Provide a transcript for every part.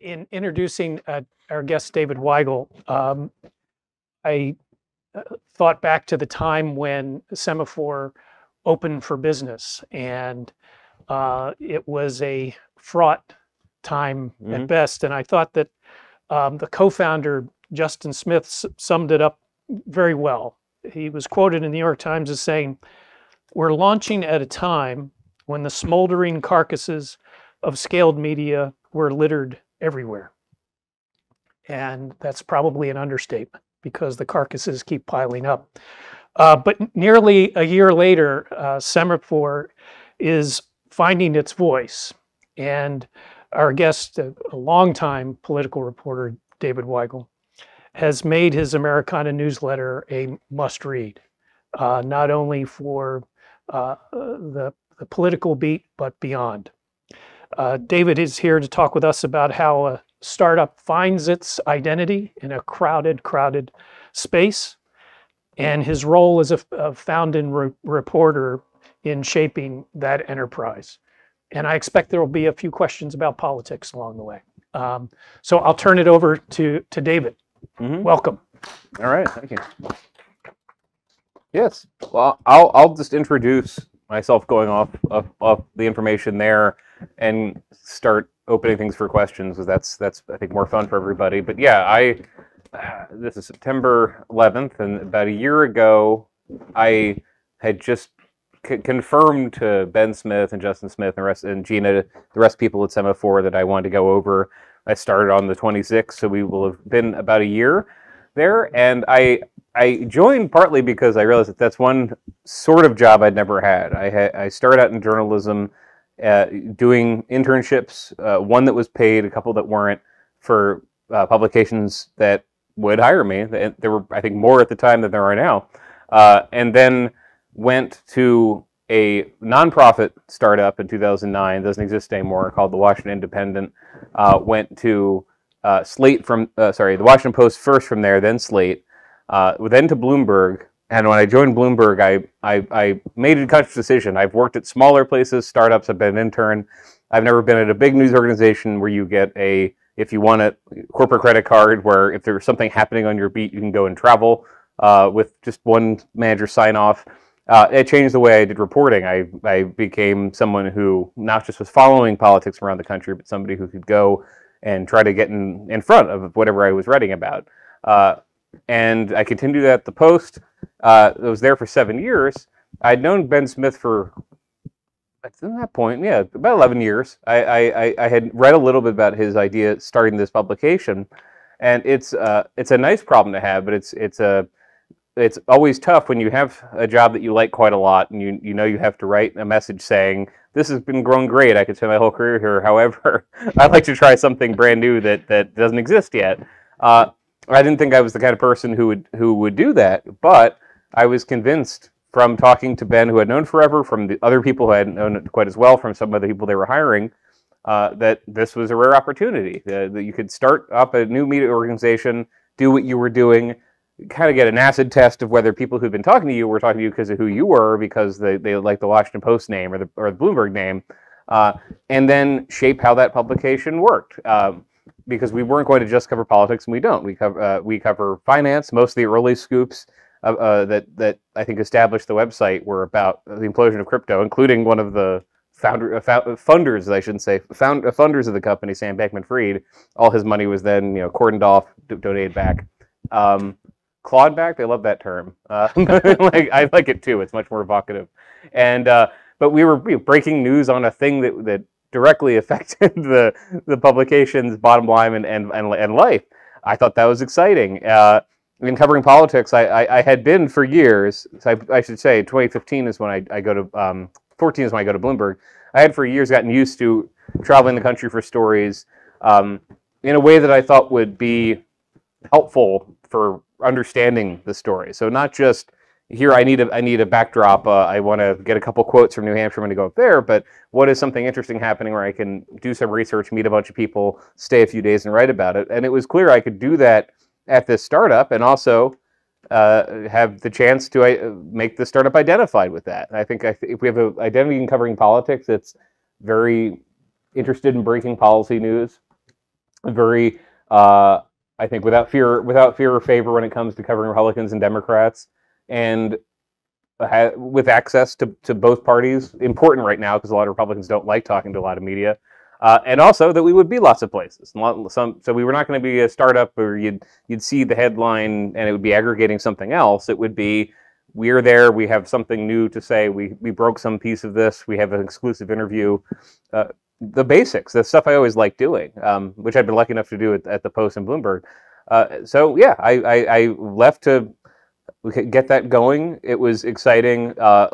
in introducing uh, our guest, David Weigel, um, I uh, thought back to the time when Semafor opened for business, and uh, it was a fraught time at Mhm. best. And I thought that um, the co-founder Justin Smith s- summed it up very well. He was quoted in the New York Times as saying, "We're launching at a time when the smoldering carcasses of scaled media were littered everywhere." And that's probably an understatement because the carcasses keep piling up. Uh, but nearly a year later, uh, Semafor is finding its voice. And our guest, a, a longtime political reporter, David Weigel, has made his Americana newsletter a must read, uh, not only for uh, the, the political beat, but beyond. Uh, David is here to talk with us about how a startup finds its identity in a crowded, crowded space, and his role as a, a founding re- reporter in shaping that enterprise. And I expect there will be a few questions about politics along the way. Um, so I'll turn it over to, to David. Mhm. Welcome. All right, thank you. Yes, well, I'll I'll just introduce myself, going off of, of the information there, and start opening things for questions because that's that's I think more fun for everybody. But yeah, I this is September 11th, and about a year ago, I had just confirmed to Ben Smith and Justin Smith and rest and Gina, the rest of people at Semafor that I wanted to go over. I started on the 26th, so we will have been about a year there, and I I joined partly because I realized that that's one sort of job I'd never had. I had I started out in journalism, uh, doing internships, uh, one that was paid, a couple that weren't, for uh, publications that would hire me. There were I think more at the time than there are now, uh, and then went to a nonprofit startup in 2009 doesn't exist anymore called the Washington Independent. Uh, went to uh, Slate from sorry the Washington Post first from there, then Slate, then to Bloomberg. And when I joined Bloomberg, I, I I made a conscious decision. I've worked at smaller places, startups. I've been an intern. I've never been at a big news organization where you get a if you want a corporate credit card where if there's something happening on your beat, you can go and travel uh, with just one manager sign off. Uh, it changed the way I did reporting. I, I became someone who not just was following politics around the country, but somebody who could go and try to get in, in front of whatever I was writing about. Uh, and I continued that at the Post. Uh, I was there for seven years. I'd known Ben Smith for, at that point, yeah, about 11 years. I, I, I- had read a little bit about his idea starting this publication. And it's, uh, it's a nice problem to have, but it's, it's a, it's always tough when you have a job that you like quite a lot and you, you know you have to write a message saying this has been growing great i could spend my whole career here however i'd like to try something brand new that, that doesn't exist yet uh, i didn't think i was the kind of person who would who would do that but i was convinced from talking to ben who had known forever from the other people who hadn't known it quite as well from some of the people they were hiring uh, that this was a rare opportunity uh, that you could start up a new media organization do what you were doing kind of get an acid test of whether people who've been talking to you were talking to you because of who you were, because they, they like the Washington Post name or the, or the Bloomberg name, uh, and then shape how that publication worked. Um, because we weren't going to just cover politics, and we don't. We cover uh, we cover finance. Most of the early scoops uh, uh, that that I think established the website were about the implosion of crypto, including one of the founder uh, funders, I shouldn't say, found uh, funders of the company, Sam Bankman-Fried. All his money was then you know cordoned off, do- donated back. Um, clawed back. They love that term. Uh, like I like it too. It's much more evocative. And but we were breaking news on a thing that that directly affected the the publication's bottom line and and and, and life. I thought that was exciting. Uh, in covering politics, I, I, I had been for years. I, I should say, 2015 is when I, I go to um, 14 is when I go to Bloomberg. I had for years gotten used to traveling the country for stories um, in a way that I thought would be helpful for understanding the story. So not just here I need a I need a backdrop. Uh, I want to get a couple quotes from New Hampshire. I'm going to go up there. But what is something interesting happening where I can do some research, meet a bunch of people, stay a few days, and write about it? And it was clear I could do that at this startup, and also uh, have the chance to uh, make the startup identified with that. And I think I th- if we have an identity in covering politics, it's very interested in breaking policy news. very, uh, I think, without fear, without fear or favor when it comes to covering Republicans and Democrats, and with access to, to both parties. Important right now because a lot of Republicans don't like talking to a lot of media. Uh, and also that we would be lots of places. Some, so we were not going to be a startup where you'd you'd see the headline and it would be aggregating something else. It would be we're there. We have something new to say. We we broke some piece of this. We have an exclusive interview. Uh, the basics, the stuff I always like doing, um, which I've been lucky enough to do at, at the Post and Bloomberg. Uh, so yeah, I, I, I left to get that going. It was exciting. Uh,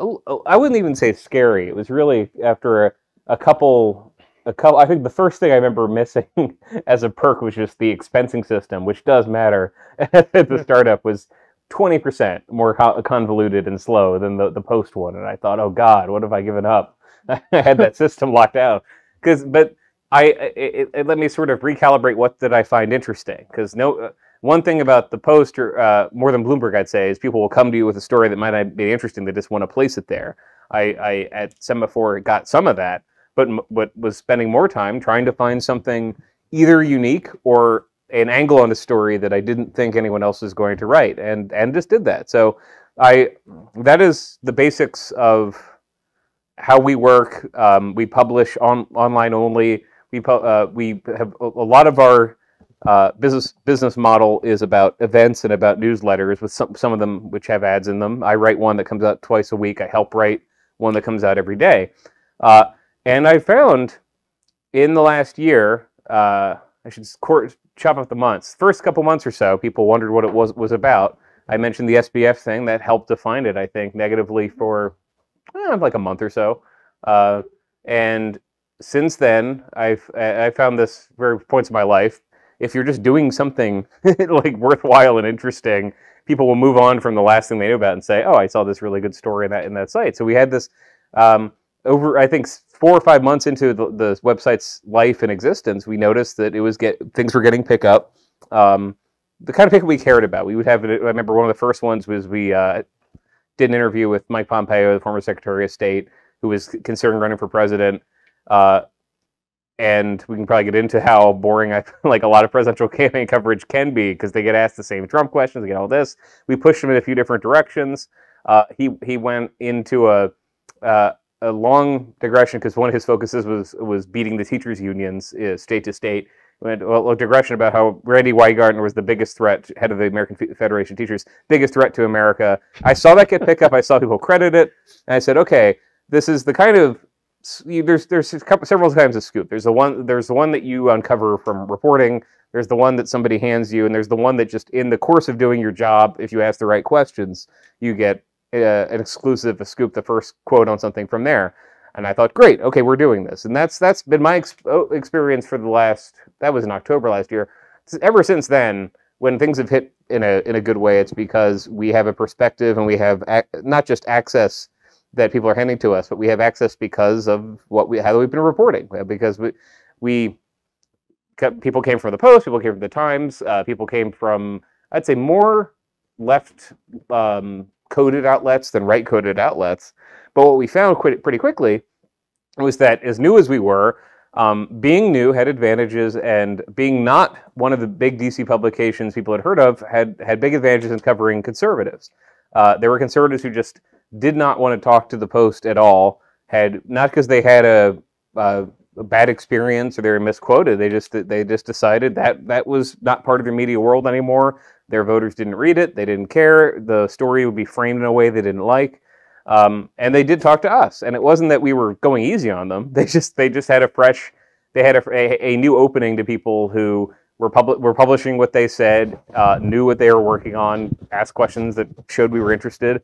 I wouldn't even say scary. It was really after a, a couple a couple. I think the first thing I remember missing as a perk was just the expensing system, which does matter at the startup. Was twenty percent more convoluted and slow than the the post one, and I thought, oh God, what have I given up? I had that system locked out because, but I it, it, let me sort of recalibrate what did I find interesting because no. One thing about the post, or uh, more than Bloomberg, I'd say, is people will come to you with a story that might not be interesting. They just want to place it there. I, I at Semafor got some of that, but but was spending more time trying to find something either unique or an angle on a story that I didn't think anyone else was going to write, and and just did that. So I that is the basics of how we work. Um, we publish on online only. We uh, we have a lot of our uh, business business model is about events and about newsletters with some some of them which have ads in them. I write one that comes out twice a week. I help write one that comes out every day. Uh, and I found in the last year, uh, I should court, chop up the months. First couple months or so, people wondered what it was was about. I mentioned the SBF thing that helped define it. I think negatively for eh, like a month or so, uh, and since then, I've I found this very points of my life. If you're just doing something like worthwhile and interesting, people will move on from the last thing they knew about and say, "Oh, I saw this really good story in that in that site." So we had this um, over, I think, four or five months into the, the website's life and existence, we noticed that it was get things were getting pick up. Um, the kind of pickup we cared about. We would have. I remember one of the first ones was we uh, did an interview with Mike Pompeo, the former Secretary of State, who was considering running for president. Uh, and we can probably get into how boring I like a lot of presidential campaign coverage can be because they get asked the same Trump questions, they get all this. We pushed him in a few different directions. Uh, he he went into a uh, a long digression because one of his focuses was was beating the teachers unions uh, state to state. Went a digression about how Randi Weingarten was the biggest threat, head of the American Federation of Teachers, biggest threat to America. I saw that get picked up. I saw people credit it, and I said, okay, this is the kind of there's there's several kinds of scoop. There's the one there's the one that you uncover from reporting. There's the one that somebody hands you, and there's the one that just in the course of doing your job, if you ask the right questions, you get uh, an exclusive, a scoop, the first quote on something from there. And I thought, great, okay, we're doing this. And that's that's been my ex- oh, experience for the last. That was in October last year. Ever since then, when things have hit in a in a good way, it's because we have a perspective and we have ac- not just access that people are handing to us, but we have access because of what we how we've been reporting. Because we we people came from the Post, people came from the Times, uh, people came from I'd say more left um, coded outlets than right coded outlets. But what we found quite, pretty quickly was that as new as we were, um, being new had advantages, and being not one of the big DC publications people had heard of had had big advantages in covering conservatives. Uh, there were conservatives who just did not want to talk to the Post at all. Had not because they had a, a, a, bad experience or they were misquoted. They just they just decided that that was not part of their media world anymore. Their voters didn't read it. They didn't care. The story would be framed in a way they didn't like. Um, and they did talk to us. And it wasn't that we were going easy on them. They just they just had a fresh, they had a, a, a new opening to people who were public were publishing what they said, uh, knew what they were working on, asked questions that showed we were interested,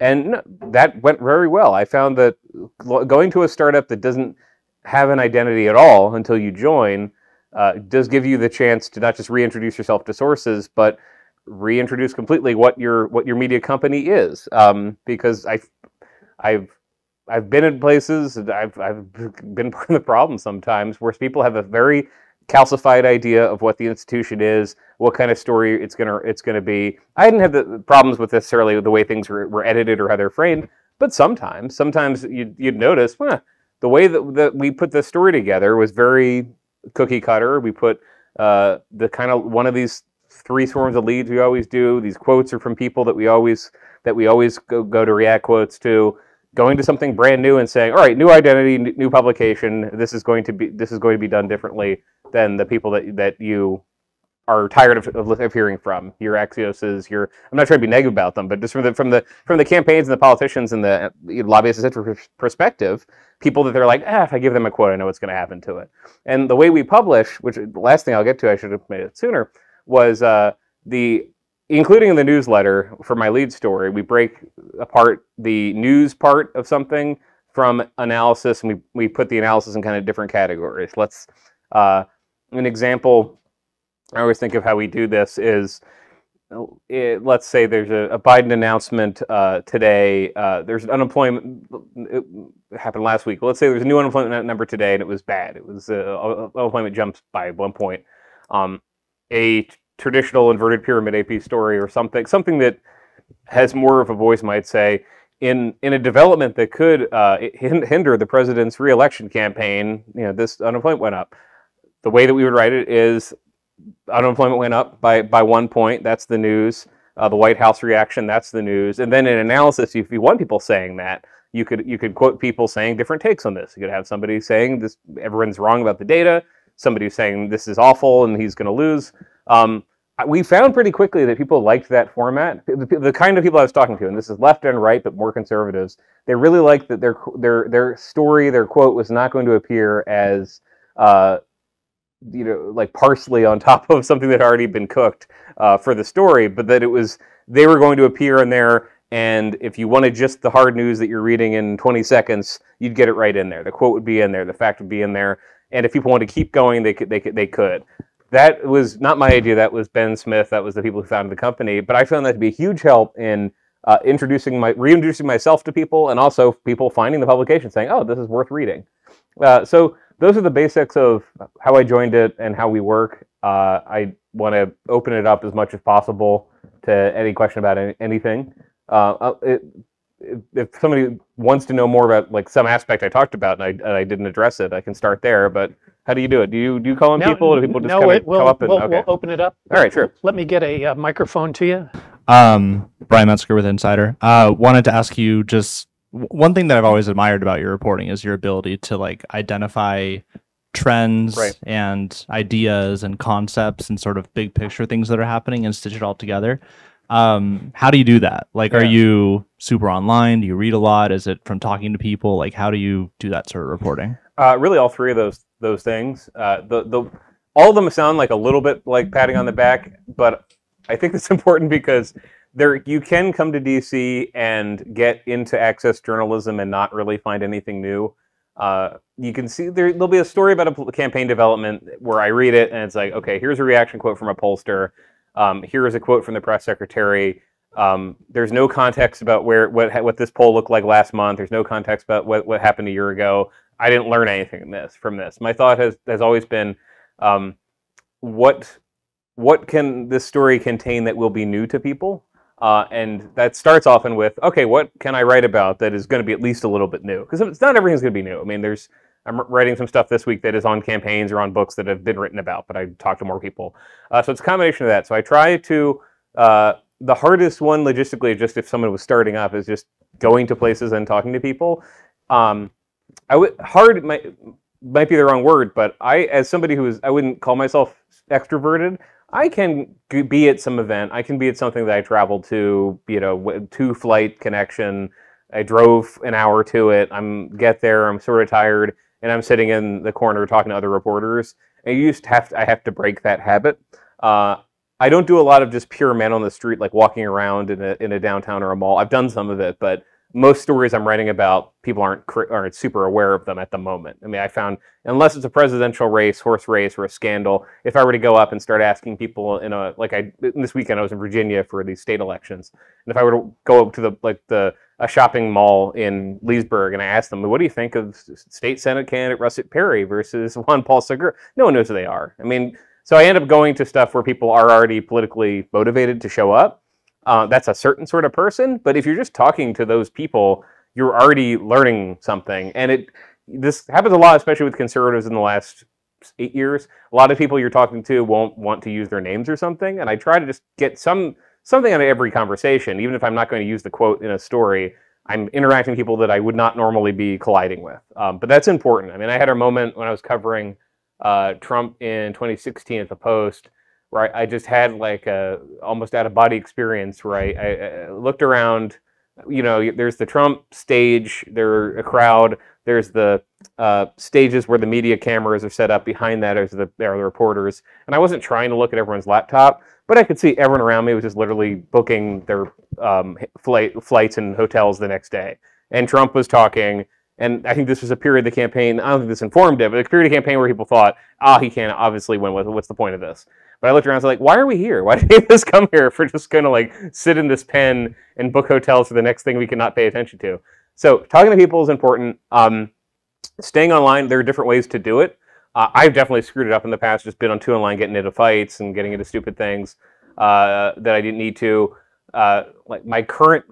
and that went very well. I found that going to a startup that doesn't have an identity at all until you join uh, does give you the chance to not just reintroduce yourself to sources, but reintroduce completely what your what your media company is. Um, because I, I've I've been in places, I've I've been part of the problem sometimes where people have a very calcified idea of what the institution is, what kind of story it's gonna it's gonna be. I didn't have the problems with necessarily the way things were, were edited or how they're framed, but sometimes sometimes you'd, you'd notice, the way that, that we put the story together was very cookie cutter. We put uh, the kind of one of these three swarms of leads we always do. These quotes are from people that we always that we always go, go to react quotes to. Going to something brand new and saying, "All right, new identity, new publication. This is going to be this is going to be done differently than the people that that you are tired of, of, of hearing from your Axioses, your I'm not trying to be negative about them, but just from the from the from the campaigns and the politicians and the you know, lobbyists perspective, people that they're like, ah, if I give them a quote, I know what's going to happen to it. And the way we publish, which the last thing I'll get to, I should have made it sooner, was uh, the including in the newsletter for my lead story, we break apart the news part of something from analysis, and we we put the analysis in kind of different categories. Let's uh, an example I always think of how we do this is, it, let's say there's a, a Biden announcement uh, today. Uh, there's an unemployment. It happened last week. Let's say there's a new unemployment number today, and it was bad. It was uh, unemployment jumps by one point. Um, a traditional inverted pyramid AP story or something, something that has more of a voice might say in in a development that could uh, hinder the president's reelection campaign. You know, this unemployment went up. The way that we would write it is unemployment went up by, by one point. That's the news. Uh, the White House reaction. That's the news. And then in analysis, if you want people saying that, you could you could quote people saying different takes on this. You could have somebody saying this everyone's wrong about the data. Somebody saying this is awful and he's going to lose. Um, we found pretty quickly that people liked that format. The, the, kind of people I was talking to, and this is left and right, but more conservatives, they really liked that their their their story, their quote was not going to appear as uh, you know like parsley on top of something that had already been cooked uh, for the story, but that it was they were going to appear in there. And if you wanted just the hard news that you're reading in 20 seconds, you'd get it right in there. The quote would be in there, the fact would be in there, and if people wanted to keep going, they could. They could. They could. That was not my idea. That was Ben Smith. That was the people who founded the company. But I found that to be a huge help in uh, introducing my reintroducing myself to people, and also people finding the publication, saying, "Oh, this is worth reading." Uh, so those are the basics of how I joined it and how we work. Uh, I want to open it up as much as possible to any question about any, anything. Uh, it, if somebody wants to know more about like some aspect I talked about and I, and I didn't address it, I can start there. But how do you do it? Do you do you call on No, people, or do people just no, it, we'll, come up and we'll, okay? we'll open it up. All right, sure. Let me get a uh, microphone to you. Um, Bryan Metzger with Insider. Uh, wanted to ask you just w- one thing that I've always admired about your reporting is your ability to like identify trends Right. and ideas and concepts and sort of big picture things that are happening and stitch it all together. Um, how do you do that? Like, are you super online? Do you read a lot? Is it from talking to people? Like, how do you do that sort of reporting? Uh, really, all three of those those things. Uh, the the all of them sound like a little bit like patting on the back, but I think it's important because there you can come to DC and get into access journalism and not really find anything new. Uh, you can see there there'll be a story about a campaign development where I read it and it's like, okay, here's a reaction quote from a pollster. Um, here is a quote from the press secretary. Um, there's no context about where what what this poll looked like last month. There's no context about what, what happened a year ago. I didn't learn anything in this from this. My thought has has always been, um, what what can this story contain that will be new to people? Uh, and that starts often with, okay, what can I write about that is going to be at least a little bit new? Because it's not everything's going to be new. I mean, there's I'm writing some stuff this week that is on campaigns or on books that have been written about, but I talk to more people. Uh, so it's a combination of that. So I try to. Uh, the hardest one logistically, just if someone was starting up, is just going to places and talking to people. Um, I would hard might might be the wrong word, but I, as somebody who is, I wouldn't call myself extroverted. I can be at some event. I can be at something that I traveled to. You know, two flight connection. I drove an hour to it. I'm get there. I'm sort of tired, and I'm sitting in the corner talking to other reporters. You just have to, I have to break that habit. Uh, I don't do a lot of just pure man on the street, like walking around in a in a downtown or a mall. I've done some of it, but most stories I'm writing about, people aren't aren't super aware of them at the moment. I mean, I found unless it's a presidential race, horse race, or a scandal, if I were to go up and start asking people in a like I this weekend I was in Virginia for these state elections, and if I were to go up to the like the a shopping mall in Leesburg and I asked them, "What do you think of state senate candidate Russet Perry versus Juan Paul Segura?" No one knows who they are. I mean, so I end up going to stuff where people are already politically motivated to show up. Uh, that's a certain sort of person, but if you're just talking to those people, you're already learning something, and it this happens a lot, especially with conservatives in the last eight years. A lot of people you're talking to won't want to use their names or something, and I try to just get some something out of every conversation, even if I'm not going to use the quote in a story. I'm interacting with people that I would not normally be colliding with. Um, but that's important. I mean, I had a moment when I was covering uh, Trump in 2016 at the Post where I, just had like a almost out of body experience where I, I, looked around. You know, there's the Trump stage, there a crowd. There's the uh, stages where the media cameras are set up. Behind that the there are the reporters. And I wasn't trying to look at everyone's laptop, but I could see everyone around me was just literally booking their um, flight flights and hotels the next day. And Trump was talking. And I think this was a period of the campaign. I don't think this informed it, but a period of the campaign where people thought, "Ah, oh, he can't obviously win. What's the point of this?" But I looked around, and was like, why are we here? Why did we just come here if we're just going to like sit in this pen and book hotels for the next thing we cannot pay attention to? So talking to people is important. Um, staying online, there are different ways to do it. Uh, I've definitely screwed it up in the past, just been on TwoOnline getting into fights and getting into stupid things uh, that I didn't need to. Uh, like my current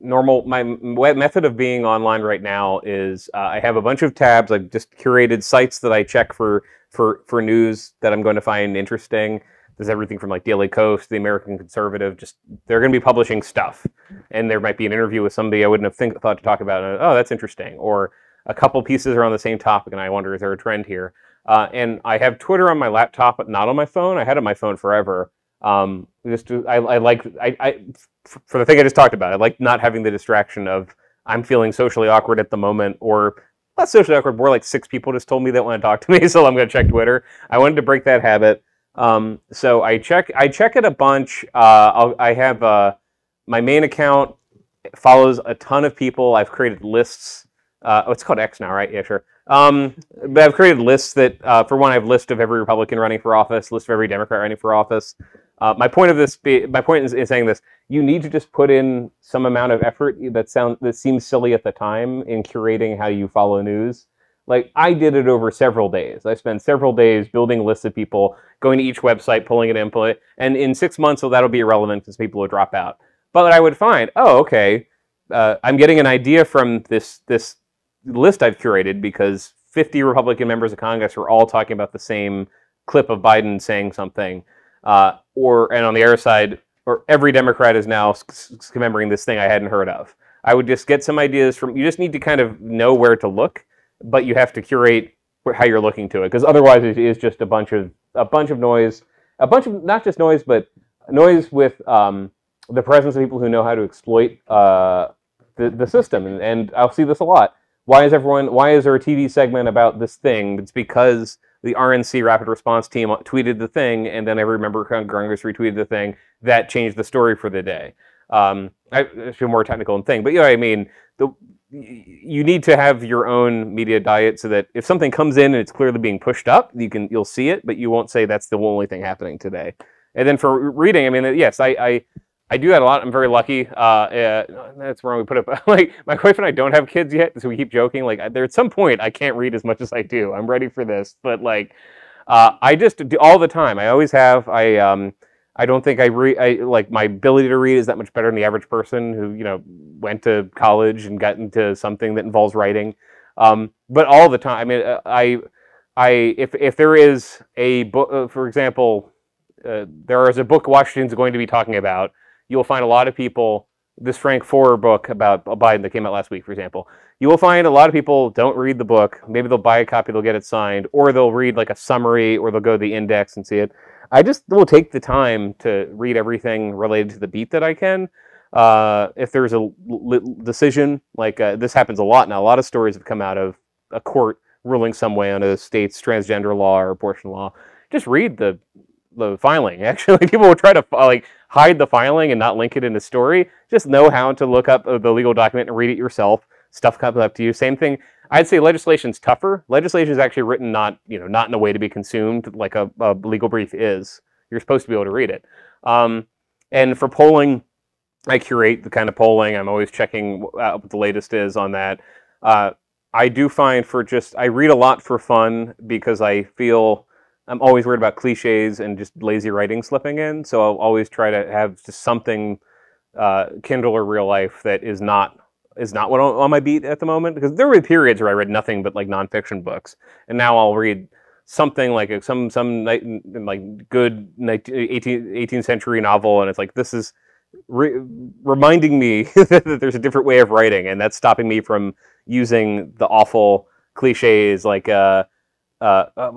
normal, my method of being online right now is uh, I have a bunch of tabs. I've just curated sites that I check for for for news that I'm going to find interesting. There's everything from like Daily Kos, the American Conservative. Just they're going to be publishing stuff, and there might be an interview with somebody I wouldn't have think, thought to talk about. And, oh, that's interesting. Or a couple pieces are on the same topic, and I wonder is there a trend here? Uh, and I have Twitter on my laptop, but not on my phone. I had it on my phone forever. Um, just I, I like I, I for the thing I just talked about. I like not having the distraction of I'm feeling socially awkward at the moment, or not socially awkward. More like six people just told me they want to talk to me, so I'm going to check Twitter. I wanted to break that habit, um, so I check. I check it a bunch. Uh, i have uh, my main account follows a ton of people. I've created lists. Uh, oh, it's called X now, right? Yeah, sure. Um, but I've created lists that, uh, for one, I have list of every Republican running for office, list of every Democrat running for office. Uh, my point of this, be, my point is, is, saying this: you need to just put in some amount of effort that sound that seems silly at the time in curating how you follow news. Like I did it over several days. I spent several days building lists of people, going to each website, pulling an input, and in six months, so that'll be irrelevant because people will drop out. But I would find, oh, okay, uh, I'm getting an idea from this this list I've curated because 50 Republican members of Congress are all talking about the same clip of Biden saying something uh, or and on the other side, or every Democrat is now commemorating this thing I hadn't heard of. I would just get some ideas from. You just need to kind of know where to look, but you have to curate how you're looking to it because otherwise it is just a bunch of a bunch of noise, a bunch of not just noise, but noise with um, the presence of people who know how to exploit uh, the the system. And, and I'll see this a lot. Why is everyone? Why is there a TV segment about this thing? It's because the RNC Rapid Response Team tweeted the thing, and then every member of Congress retweeted the thing. That changed the story for the day. Um, I, I feel more technical and thing, but you know what I mean. The, you need to have your own media diet so that if something comes in and it's clearly being pushed up, you can you'll see it, but you won't say that's the only thing happening today. And then for reading, I mean, yes, I, I I do that a lot. I'm very lucky. Uh, uh, that's wrong. We put up like my wife and I don't have kids yet, so we keep joking. Like there, at some point, I can't read as much as I do. I'm ready for this, but like, uh, I just do all the time. I always have. I um, I don't think I read. I like my ability to read is that much better than the average person who you know went to college and got into something that involves writing. Um, but all the time, I mean, uh, I, I if if there is a book, uh, for example, uh, there is a book Washington's going to be talking about you will find a lot of people. This Frank Foer book about Biden that came out last week, for example, you will find a lot of people don't read the book. Maybe they'll buy a copy, they'll get it signed, or they'll read like a summary, or they'll go to the index and see it. I just will take the time to read everything related to the beat that I can. Uh, if there's a decision, like uh, this happens a lot now, a lot of stories have come out of a court ruling some way on a state's transgender law or abortion law. Just read the the filing. Actually, people will try to like hide the filing and not link it in the story. Just know how to look up uh, the legal document and read it yourself. Stuff comes up to you. Same thing. I'd say legislation's tougher. Legislation is actually written not, you know, not in a way to be consumed like a, a legal brief is. You're supposed to be able to read it. Um, and for polling, I curate the kind of polling. I'm always checking out what the latest is on that. Uh, I do find for just I read a lot for fun because I feel I'm always worried about cliches and just lazy writing slipping in. So I'll always try to have just something uh, Kindle or real life that is not is not what on my beat at the moment because there were periods where I read nothing but like nonfiction books, and now I'll read something like a, some some night, like good 19, 18th, 18th century novel, and it's like this is re- reminding me that there's a different way of writing, and that's stopping me from using the awful cliches like uh, uh, uh,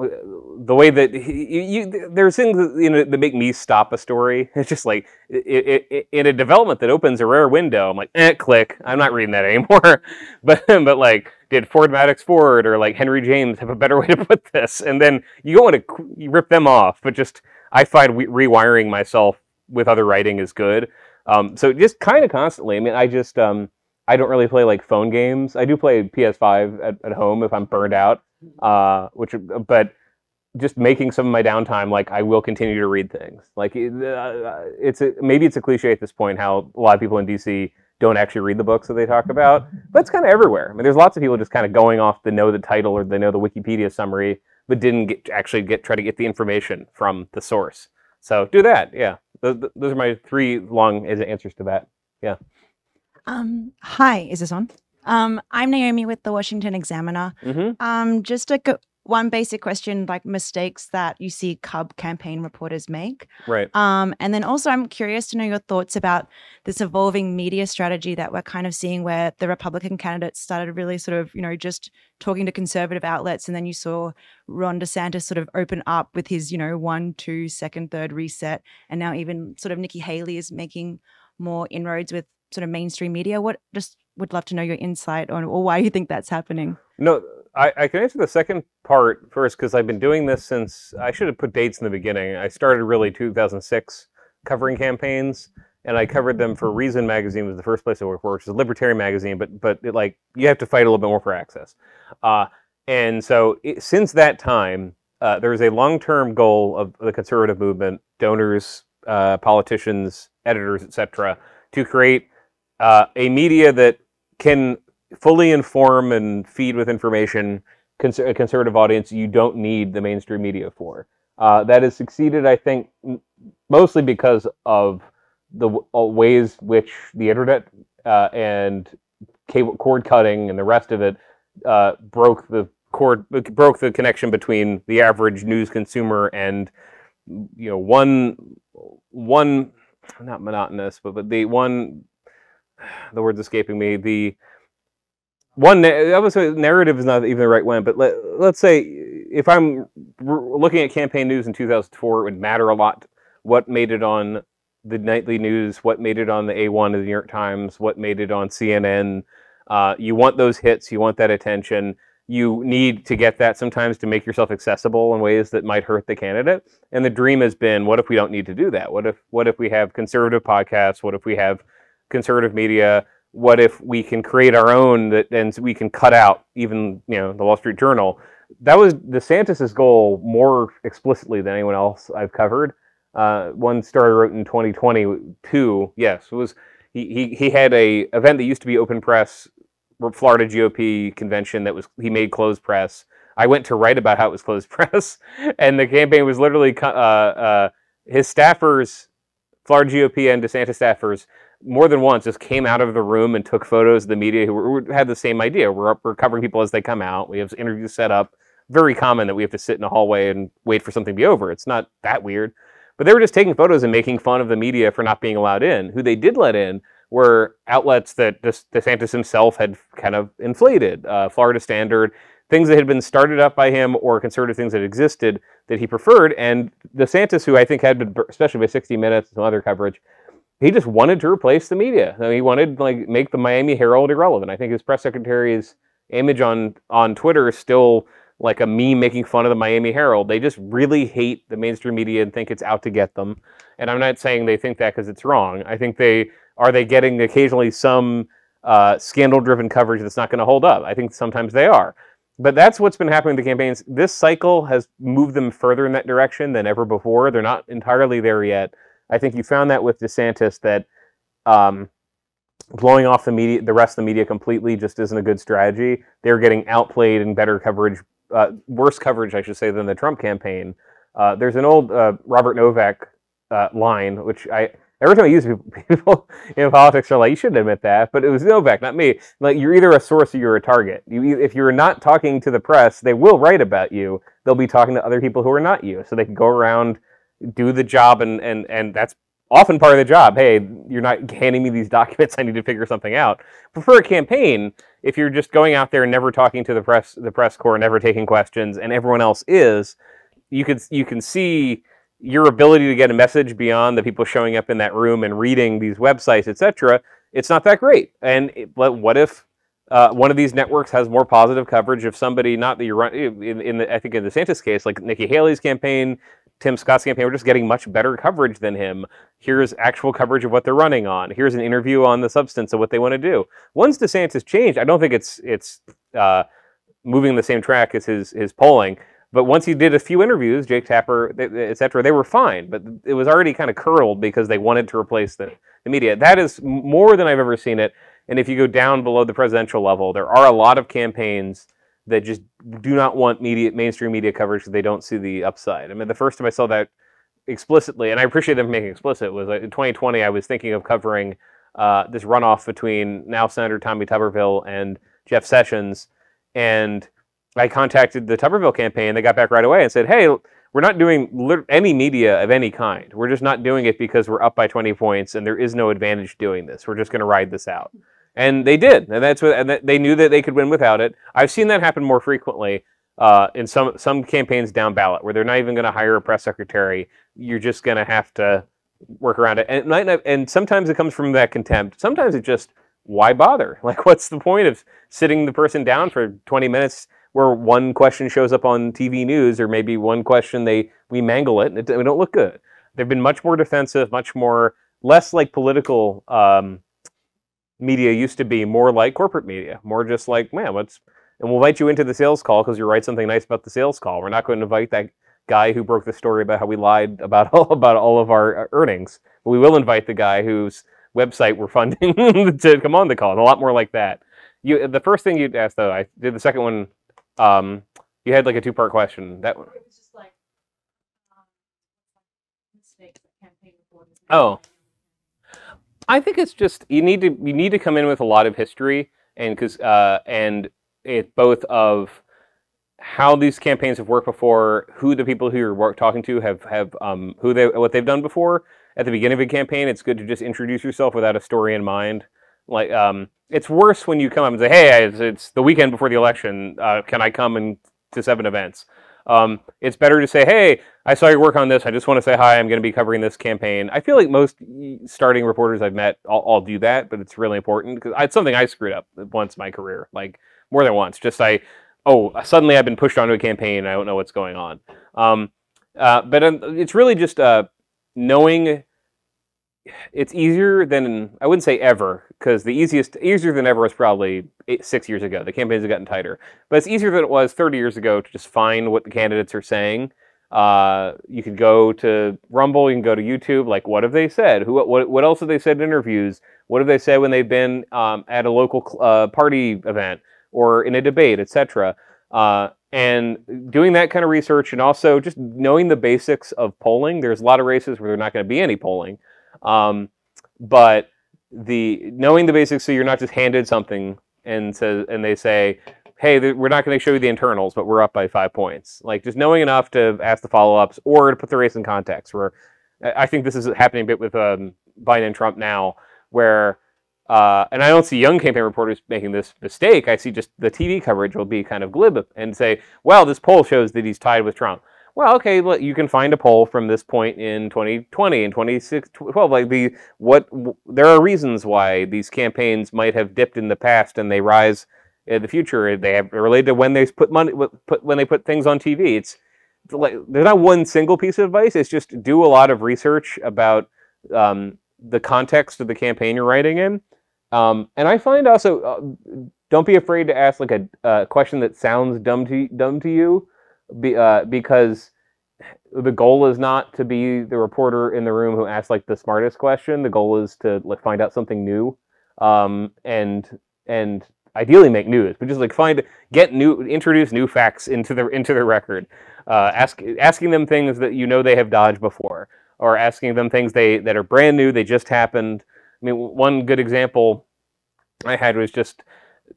the way that he, you, there's things you know that make me stop a story. It's just like it, it, in a development that opens a rare window. I'm like, eh, click. I'm not reading that anymore. but but like, did Ford Madox Ford or like Henry James have a better way to put this? And then you don't want to you rip them off, but just I find re- rewiring myself with other writing is good. Um, so just kind of constantly. I mean, I just um, I don't really play like phone games. I do play PS5 at, at home if I'm burned out uh, which but just making some of my downtime like I will continue to read things. Like uh, it's a, maybe it's a cliche at this point how a lot of people in DC don't actually read the books that they talk about, but it's kind of everywhere. I mean, there's lots of people just kind of going off the know the title or they know the Wikipedia summary, but didn't get, actually get try to get the information from the source. So do that. Yeah, those, those are my three long answers to that. Yeah. Um, hi, is this on? Um, I'm Naomi with the Washington Examiner. Mm-hmm. Um, just a go- one basic question, like mistakes that you see Cub campaign reporters make. Right. Um, and then also, I'm curious to know your thoughts about this evolving media strategy that we're kind of seeing, where the Republican candidates started really sort of, you know, just talking to conservative outlets, and then you saw Ron DeSantis sort of open up with his, you know, one, two, second, third reset, and now even sort of Nikki Haley is making more inroads with sort of mainstream media. What just would love to know your insight on or why you think that's happening. No, I, I can answer the second part first because I've been doing this since I should have put dates in the beginning. I started really 2006 covering campaigns, and I covered them for Reason magazine was the first place I worked for, which is a libertarian magazine, but but it, like you have to fight a little bit more for access. Uh, and so it, since that time, uh, there is a long-term goal of the conservative movement, donors, uh, politicians, editors, etc., to create uh, a media that can fully inform and feed with information cons- a conservative audience you don't need the mainstream media for. Uh, that has succeeded, I think, mostly because of the uh, ways which the internet uh, and cable cord cutting and the rest of it uh, broke the cord broke the connection between the average news consumer and you know one one not monotonous but but the one the word's escaping me. The one I would say narrative is not even the right one, but let, let's say if I'm looking at campaign news in 2004, it would matter a lot what made it on the nightly news, what made it on the A1 of the New York Times, what made it on CNN. Uh, you want those hits, you want that attention. You need to get that sometimes to make yourself accessible in ways that might hurt the candidate. And the dream has been, what if we don't need to do that? What if what if we have conservative podcasts? What if we have conservative media what if we can create our own that and we can cut out even you know the wall street journal? That was the desantis's goal more explicitly than anyone else i've covered. Uh, one story I wrote in 2022 yes was he, he, he had a event that used to be open press florida gop convention that was he made closed press. I went to write about how it was closed press and the campaign was literally uh, uh, his staffers florida gop and desantis staffers more than once just came out of the room and took photos of the media who, were, had the same idea. We're, we're covering people as they come out. We have interviews set up. Very common that we have to sit in a hallway and wait for something to be over. It's not that weird. But they were just taking photos and making fun of the media for not being allowed in. Who they did let in were outlets that DeSantis himself had kind of inflated. Uh, Florida Standard, things that had been started up by him or conservative things that existed that he preferred. And DeSantis, who I think had been, especially by 60 Minutes and some other coverage, he just wanted to replace the media. I mean, he wanted like make the Miami Herald irrelevant. I think his press secretary's image on on Twitter is still like a meme making fun of the Miami Herald. They just really hate the mainstream media and think it's out to get them. And I'm not saying they think that because it's wrong. I think they are they getting occasionally some uh, scandal-driven coverage that's not going to hold up. I think sometimes they are. But that's what's been happening with the campaigns. This cycle has moved them further in that direction than ever before. They're not entirely there yet. I think you found that with DeSantis that um, blowing off the media, the rest of the media completely, just isn't a good strategy. They're getting outplayed in better coverage, uh, worse coverage, I should say, than the Trump campaign. Uh, there's an old uh, Robert Novak uh, line, which I every time I use it, people in politics are like, "You shouldn't admit that," but it was Novak, not me. Like you're either a source or you're a target. You, if you're not talking to the press, they will write about you. they'll be talking to other people who are not you, so they can go around, do the job, and and and that's often part of the job. Hey, you're not handing me these documents. I need to figure something out. But for a campaign, if you're just going out there and never talking to the press, the press corps, never taking questions, and everyone else is, you could you can see your ability to get a message beyond the people showing up in that room and reading these websites, etc. It's not that great. And it, but what if uh, one of these networks has more positive coverage if somebody not that you're run in, in the, I think in the DeSantis case, like Nikki Haley's campaign, Tim Scott's campaign, we're just getting much better coverage than him. Here's actual coverage of what they're running on. Here's an interview on the substance of what they want to do. Once DeSantis changed, I don't think it's it's uh, moving the same track as his his polling. But once he did a few interviews, Jake Tapper, et cetera, they were fine. But it was already kind of curled because they wanted to replace the, the media. That is more than I've ever seen it. And if you go down below the presidential level, there are a lot of campaigns that just do not want media, mainstream media coverage because they don't see the upside. I mean, the first time I saw that explicitly, and I appreciate them making explicit, was in 2020. I was thinking of covering uh, this runoff between now Senator Tommy Tuberville and Jeff Sessions, and I contacted the Tuberville campaign. They got back right away and said, "Hey, we're not doing any media of any kind. We're just not doing it because we're up by 20 points and there is no advantage doing this. We're just going to ride this out." And they did, and that's what, and they knew that they could win without it. I've seen that happen more frequently uh, in some some campaigns down ballot where they're not even going to hire a press secretary. You're just going to have to work around it, and it not, and sometimes it comes from that contempt. Sometimes it just why bother? Like, what's the point of sitting the person down for 20 minutes? where one question shows up on TV news, or maybe one question they we mangle it and it, don't look good. They've been much more defensive, much more less like political um, media used to be, more like corporate media, more just like man, what's and we'll invite you into the sales call because you write something nice about the sales call. We're not going to invite that guy who broke the story about how we lied about all about all of our uh, earnings. But we will invite the guy whose website we're funding to come on the call, and a lot more like that. You, the first thing you'd ask though, I did the second one um, you had like a two part question. That one. It was just like, um, mistakes that campaign reporters. make. Oh. I think it's just you need to you need to come in with a lot of history and because uh, and it both of how these campaigns have worked before, who the people who you're talking to have have um, who they what they've done before. At the beginning of a campaign, it's good to just introduce yourself without a story in mind. Like um, it's worse when you come up and say, "Hey, it's, it's the weekend before the election. Uh, can I come and to seven events?" Um, it's better to say, "Hey, I saw your work on this. I just want to say hi. I'm going to be covering this campaign." I feel like most starting reporters I've met all, all do that, but it's really important because it's something I screwed up once in my career, like more than once. Just I, oh, suddenly I've been pushed onto a campaign. and I don't know what's going on. Um, uh, but um, it's really just uh, knowing it's easier than I wouldn't say ever because the easiest easier than ever was probably eight, six years ago. The campaigns have gotten tighter, but it's easier than it was 30 years ago to just find what the candidates are saying. Uh, you could go to Rumble, you can go to YouTube. Like, what have they said? Who, what, what else have they said in interviews? What have they said when they've been um, at a local uh, party event or in a debate, etc. Uh, and doing that kind of research, and also just knowing the basics of polling. There's a lot of races where there's not going to be any polling. Um, but the knowing the basics, so you're not just handed something and says and they say, "Hey, we're not going to show you the internals, but we're up by five points." Like just knowing enough to ask the follow-ups or to put the race in context. Where I think this is happening a bit with um, Biden and Trump now, where uh, and I don't see young campaign reporters making this mistake. I see just the TV coverage will be kind of glib and say, "Well, this poll shows that he's tied with Trump." Well, okay, well, you can find a poll from this point in 2020 and 2012. Like the what there are reasons why these campaigns might have dipped in the past and they rise in the future. They have related to when they put money put when they put things on TV. It's like there's not one single piece of advice. It's just do a lot of research about um, the context of the campaign you're writing in. Um, and I find also uh, don't be afraid to ask like a, a question that sounds dumb to dumb to you be, uh, because the goal is not to be the reporter in the room who asks like the smartest question. The goal is to like find out something new, um, and and ideally make news, but just like find get new introduce new facts into the into the record. Uh, ask asking them things that you know they have dodged before, or asking them things they that are brand new. They just happened. I mean, one good example I had was just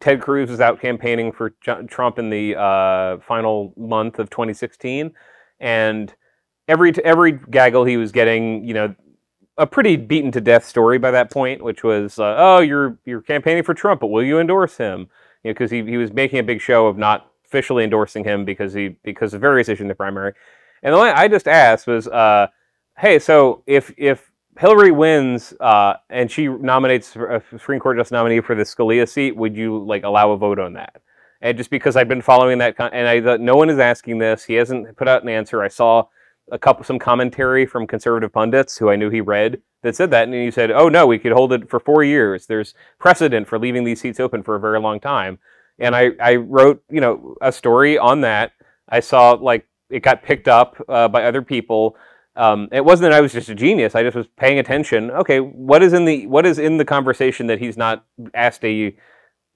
Ted Cruz was out campaigning for Trump in the uh, final month of 2016, and every every gaggle he was getting, you know, a pretty beaten to death story by that point, which was, uh, oh, you're you're campaigning for Trump, but will you endorse him? You know, because he, he was making a big show of not officially endorsing him because he because of various issues in the primary. And the one I just asked was, uh, hey, so if if Hillary wins uh, and she nominates a Supreme Court justice nominee for the Scalia seat, would you like allow a vote on that? And just because I've been following that, and I thought no one is asking this, he hasn't put out an answer. I saw a couple some commentary from conservative pundits who I knew he read that said that, and he said, "Oh no, we could hold it for four years. There's precedent for leaving these seats open for a very long time." And I I wrote you know a story on that. I saw like it got picked up uh, by other people. Um, it wasn't that I was just a genius. I just was paying attention. Okay, what is in the what is in the conversation that he's not asked a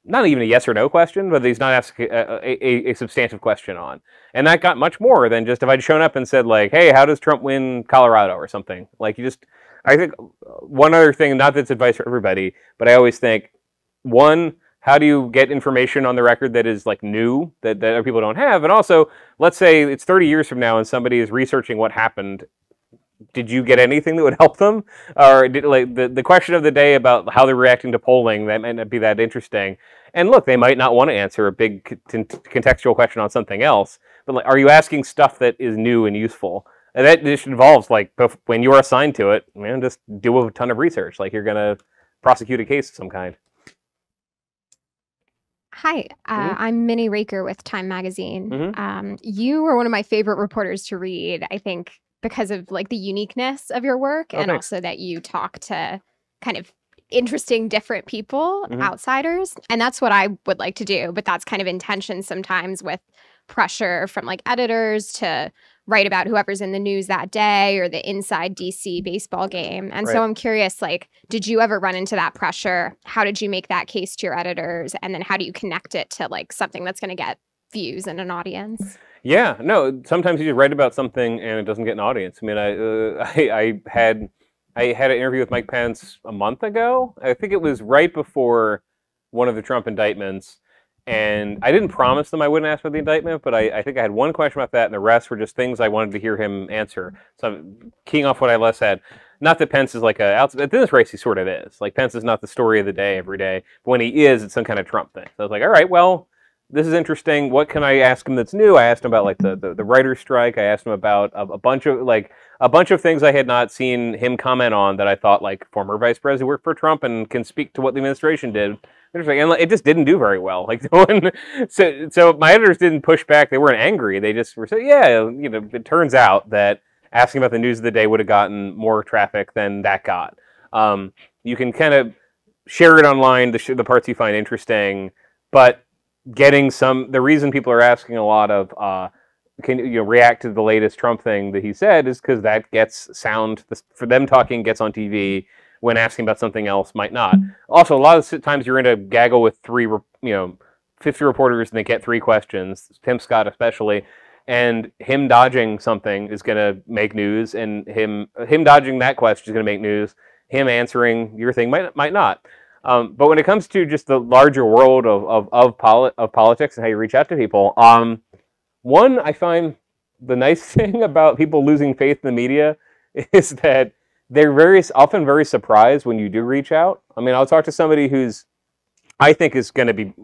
not even a yes or no question, but he's not asked a, a, a substantive question on. And that got much more than just if I'd shown up and said like, "Hey, how does Trump win Colorado?" or something. Like you just, I think one other thing, not that's advice for everybody, but I always think one, how do you get information on the record that is like new that that other people don't have, and also let's say it's 30 years from now and somebody is researching what happened did you get anything that would help them or did, like the, the question of the day about how they're reacting to polling that might not be that interesting and look they might not want to answer a big con- contextual question on something else but like are you asking stuff that is new and useful and that just involves like bef- when you're assigned to it man just do a ton of research like you're gonna prosecute a case of some kind Hi, uh, Mhm. I'm Minnie Raker with Time Magazine. Mhm. Um, you were one of my favorite reporters to read, I think, because of like the uniqueness of your work Oh, and thanks. also that you talk to kind of interesting, different people, Mhm. outsiders. And that's what I would like to do. But that's kind of intention sometimes with pressure from like editors to write about whoever's in the news that day or the inside DC baseball game. And Right. so I'm curious like did you ever run into that pressure? How did you make that case to your editors and then how do you connect it to like something that's going to get views and an audience? Yeah, no. Sometimes you write about something and it doesn't get an audience. I mean, I, uh, I, I had, I had an interview with Mike Pence a month ago. I think it was right before one of the Trump indictments, and I didn't promise them I wouldn't ask about the indictment, but I, I think I had one question about that, and the rest were just things I wanted to hear him answer. So I'm keying off what I less said. Not that Pence is like a outs- in this race he sort of is. Like Pence is not the story of the day every day. But when he is, it's some kind of Trump thing. So I was like, all right, well, this is interesting. What can I ask him that's new? I asked him about like the the, the writer's strike. I asked him about a, a bunch of like a bunch of things I had not seen him comment on that I thought like former vice president worked for Trump and can speak to what the administration did. Interesting, and like, it just didn't do very well. Like no one, so so my editors didn't push back. They weren't angry. They just were saying, yeah, you know, it turns out that asking about the news of the day would have gotten more traffic than that got. Um, you can kind of share it online, the the parts you find interesting, but getting some the reason people are asking a lot of uh, can you know react to the latest Trump thing that he said is because that gets sound for them talking gets on TV when asking about something else might not. Also, a lot of times you're in a gaggle with three you know 50 reporters and they get three questions. Tim Scott especially. And him dodging something is going to make news, and him him dodging that question is going to make news. Him answering your thing might might not. Um, but when it comes to just the larger world of of of, poli- of politics and how you reach out to people, um, one I find the nice thing about people losing faith in the media is that they're very often very surprised when you do reach out. I mean, I'll talk to somebody who's I think is going to be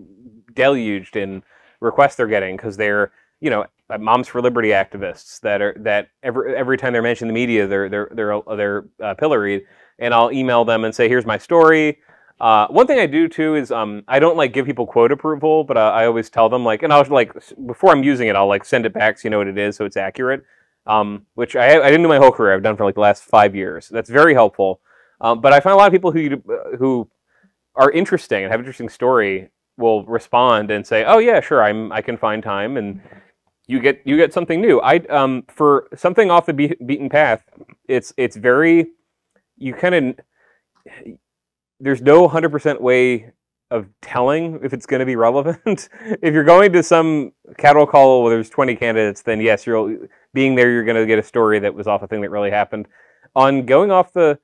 deluged in requests they're getting because they're you know uh, moms for liberty activists that are that every every time they're mentioned in the media they're they're they're they're uh, pilloried and I'll email them and say here's my story uh, one thing I do too is um, I don't like give people quote approval, but uh, I always tell them like, and I'll like before I'm using it, I'll like send it back so you know what it is, so it's accurate. Um, which I, I didn't do my whole career. I've done for like the last five years. That's very helpful. Um, but I find a lot of people who uh, who are interesting and have an interesting story will respond and say, "Oh yeah, sure, I'm I can find time," and you get you get something new. I um for something off the be- beaten path, it's it's very you kind of there's no 100% way of telling if it's going to be relevant. if you're going to some cattle call where there's 20 candidates, then yes, you're being there. You're going to get a story that was off a thing that really happened. On going off the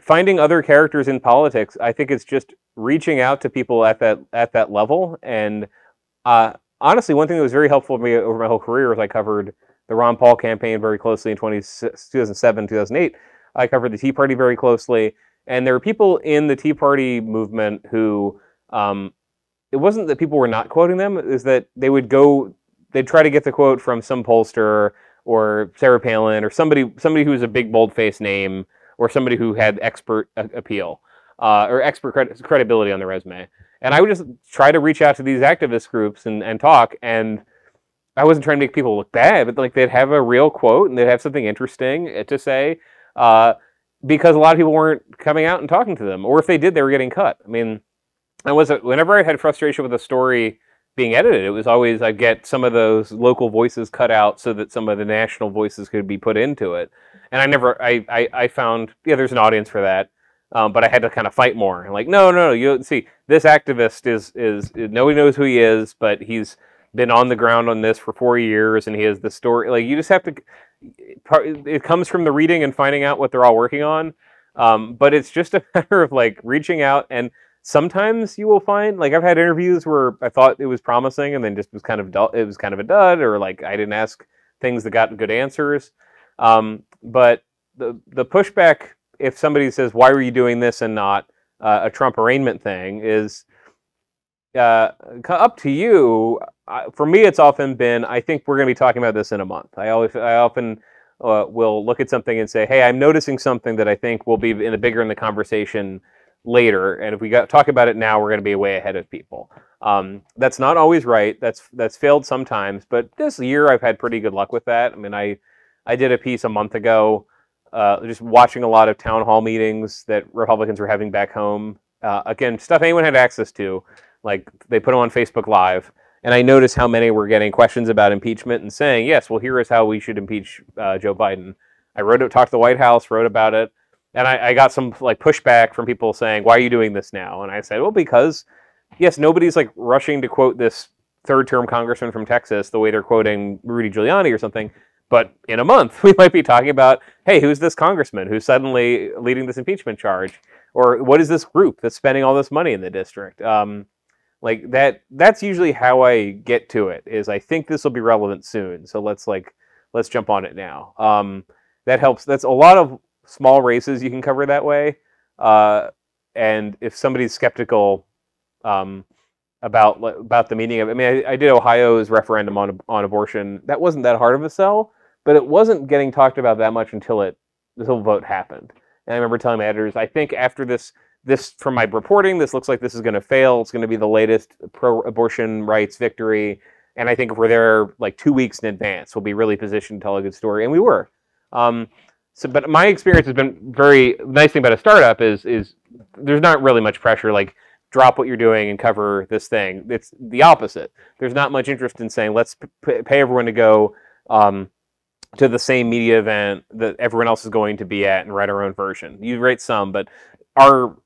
finding other characters in politics, I think it's just reaching out to people at that at that level. And uh, honestly, one thing that was very helpful for me over my whole career was I covered the Ron Paul campaign very closely in 20, 2007, 2008. I covered the Tea Party very closely, and there were people in the Tea Party movement who um, it wasn't that people were not quoting them; is that they would go, they'd try to get the quote from some pollster or Sarah Palin or somebody somebody who was a big bold faced name or somebody who had expert appeal uh, or expert cred- credibility on their resume. And I would just try to reach out to these activist groups and, and talk. And I wasn't trying to make people look bad, but like they'd have a real quote and they'd have something interesting uh, to say uh, because a lot of people weren't coming out and talking to them. Or if they did, they were getting cut. I mean, I was whenever I had frustration with a story being edited, it was always I'd get some of those local voices cut out so that some of the national voices could be put into it. And I never, I, I, I found, yeah, there's an audience for that. Um, but I had to kind of fight more. Like, no, no, no, you see, this activist is, is, nobody knows who he is, but he's been on the ground on this for four years and he has the story. Like, you just have to, it comes from the reading and finding out what they're all working on. Um, but it's just a matter of like reaching out and sometimes you will find like I've had interviews where I thought it was promising and then just was kind of dull, it was kind of a dud or like I didn't ask things that got good answers. Um, but the the pushback if somebody says why were you doing this and not uh, a Trump arraignment thing is uh, up to you. Uh, for me, it's often been I think we're going to be talking about this in a month. I always I often uh, will look at something and say, hey, I'm noticing something that I think will be in the bigger in the conversation later, and if we got, talk about it now, we're going to be way ahead of people. Um, that's not always right. That's that's failed sometimes, but this year I've had pretty good luck with that. I mean, I I did a piece a month ago, uh, just watching a lot of town hall meetings that Republicans were having back home. Uh, again, stuff anyone had access to, like they put them on Facebook Live, and I noticed how many were getting questions about impeachment and saying, "Yes, well, here is how we should impeach uh, Joe Biden." I wrote it, talked to the White House, wrote about it and I, I, got some like pushback from people saying, "Why are you doing this now?" And I said, "Well, because yes, nobody's like rushing to quote this third-term congressman from Texas the way they're quoting Rudy Giuliani or something." But in a month, we might be talking about, "Hey, who's this congressman who's suddenly leading this impeachment charge?" Or what is this group that's spending all this money in the district? Um, like that. That's usually how I get to it. Is I think this will be relevant soon, so let's like let's jump on it now. Um, that helps. That's a lot of small races you can cover that way. Uh, and if somebody's skeptical um, about about the meaning of, it, I mean, I, I, did Ohio's referendum on on abortion. That wasn't that hard of a sell, but it wasn't getting talked about that much until it until vote happened. And I remember telling my editors, I think after this this from my reporting, this looks like this is going to fail. It's going to be the latest pro-abortion rights victory, and I think if we're there like two weeks in advance, we'll be really positioned to tell a good story, and we were. Um, so, but my experience has been very nice thing about a startup is is there's not really much pressure. Like drop what you're doing and cover this thing. It's the opposite. There's not much interest in saying let's pay everyone to go um, to the same media event that everyone else is going to be at and write our own version. You write some, but our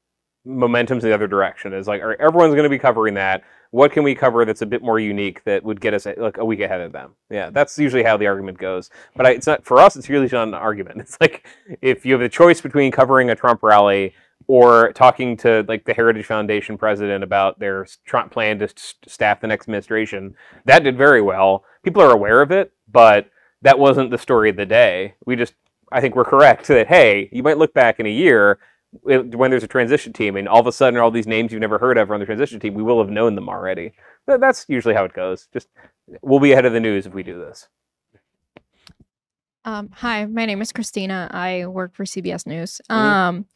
momentum's the other direction. Is like, everyone's going to be covering that what can we cover that's a bit more unique that would get us like a week ahead of them? Yeah, that's usually how the argument goes. But I, it's not for us. It's really not an argument. It's like if you have a choice between covering a Trump rally or talking to like the Heritage Foundation president about their Trump plan to staff the next administration, that did very well. People are aware of it, but that wasn't the story of the day. We just, I think, we're correct that hey, you might look back in a year when there's a transition team and all of a sudden all these names you've never heard of are on the transition team, we will have known them already. That's usually how it goes. Just we'll be ahead of the news if we do this. Um, hi, my name is Christina. I work for CBS News. Mm-hmm. Um,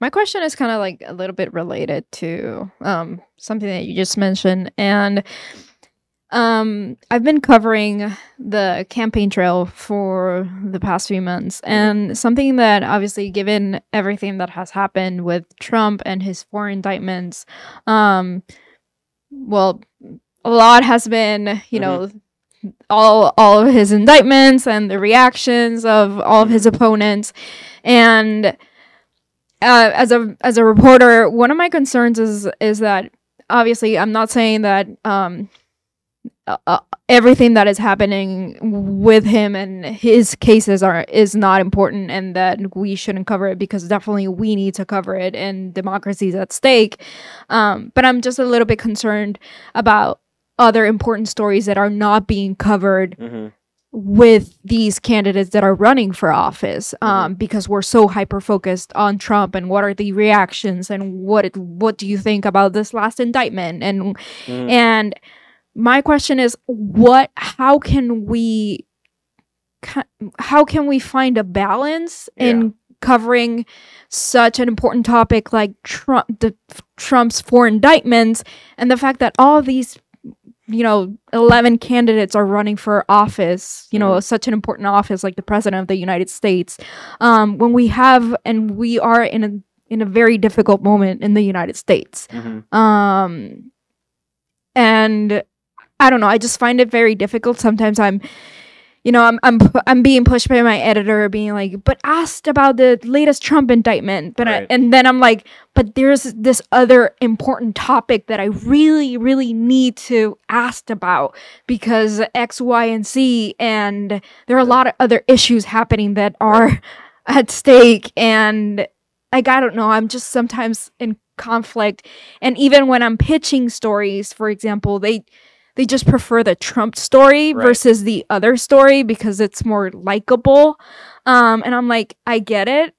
my question is kind of like a little bit related to um, something that you just mentioned, and um, I've been covering the campaign trail for the past few months, and something that obviously, given everything that has happened with Trump and his four indictments, um, well, a lot has been, you know, mm-hmm. all all of his indictments and the reactions of all of his mm-hmm. opponents, and uh, as a as a reporter, one of my concerns is is that obviously I'm not saying that um, uh, everything that is happening with him and his cases are is not important and that we shouldn't cover it because definitely we need to cover it and democracy is at stake um, but i'm just a little bit concerned about other important stories that are not being covered Mhm. with these candidates that are running for office um, because we're so hyper focused on Trump and what are the reactions and what it, what do you think about this last indictment and Mhm. and my question is what how can we how can we find a balance in covering such an important topic like Trump the Trump's four indictments and the fact that all these you know 11 candidates are running for office you know such an important office like the president of the united states um, when we have and we are in a in a very difficult moment in the united states. Mhm. um and i don't know i just find it very difficult sometimes. I'm you know i'm i'm i'm being pushed by my editor being like but asked about the latest trump indictment. But I, and then i'm like but there's this other important topic that i really really need to ask about because x y and z and there are a lot of other issues happening that are at stake. And like i don't know i'm just sometimes in conflict. And even when i'm pitching stories for example they they just prefer the trump story Right. versus the other story because it's more likable um and i'm like i get it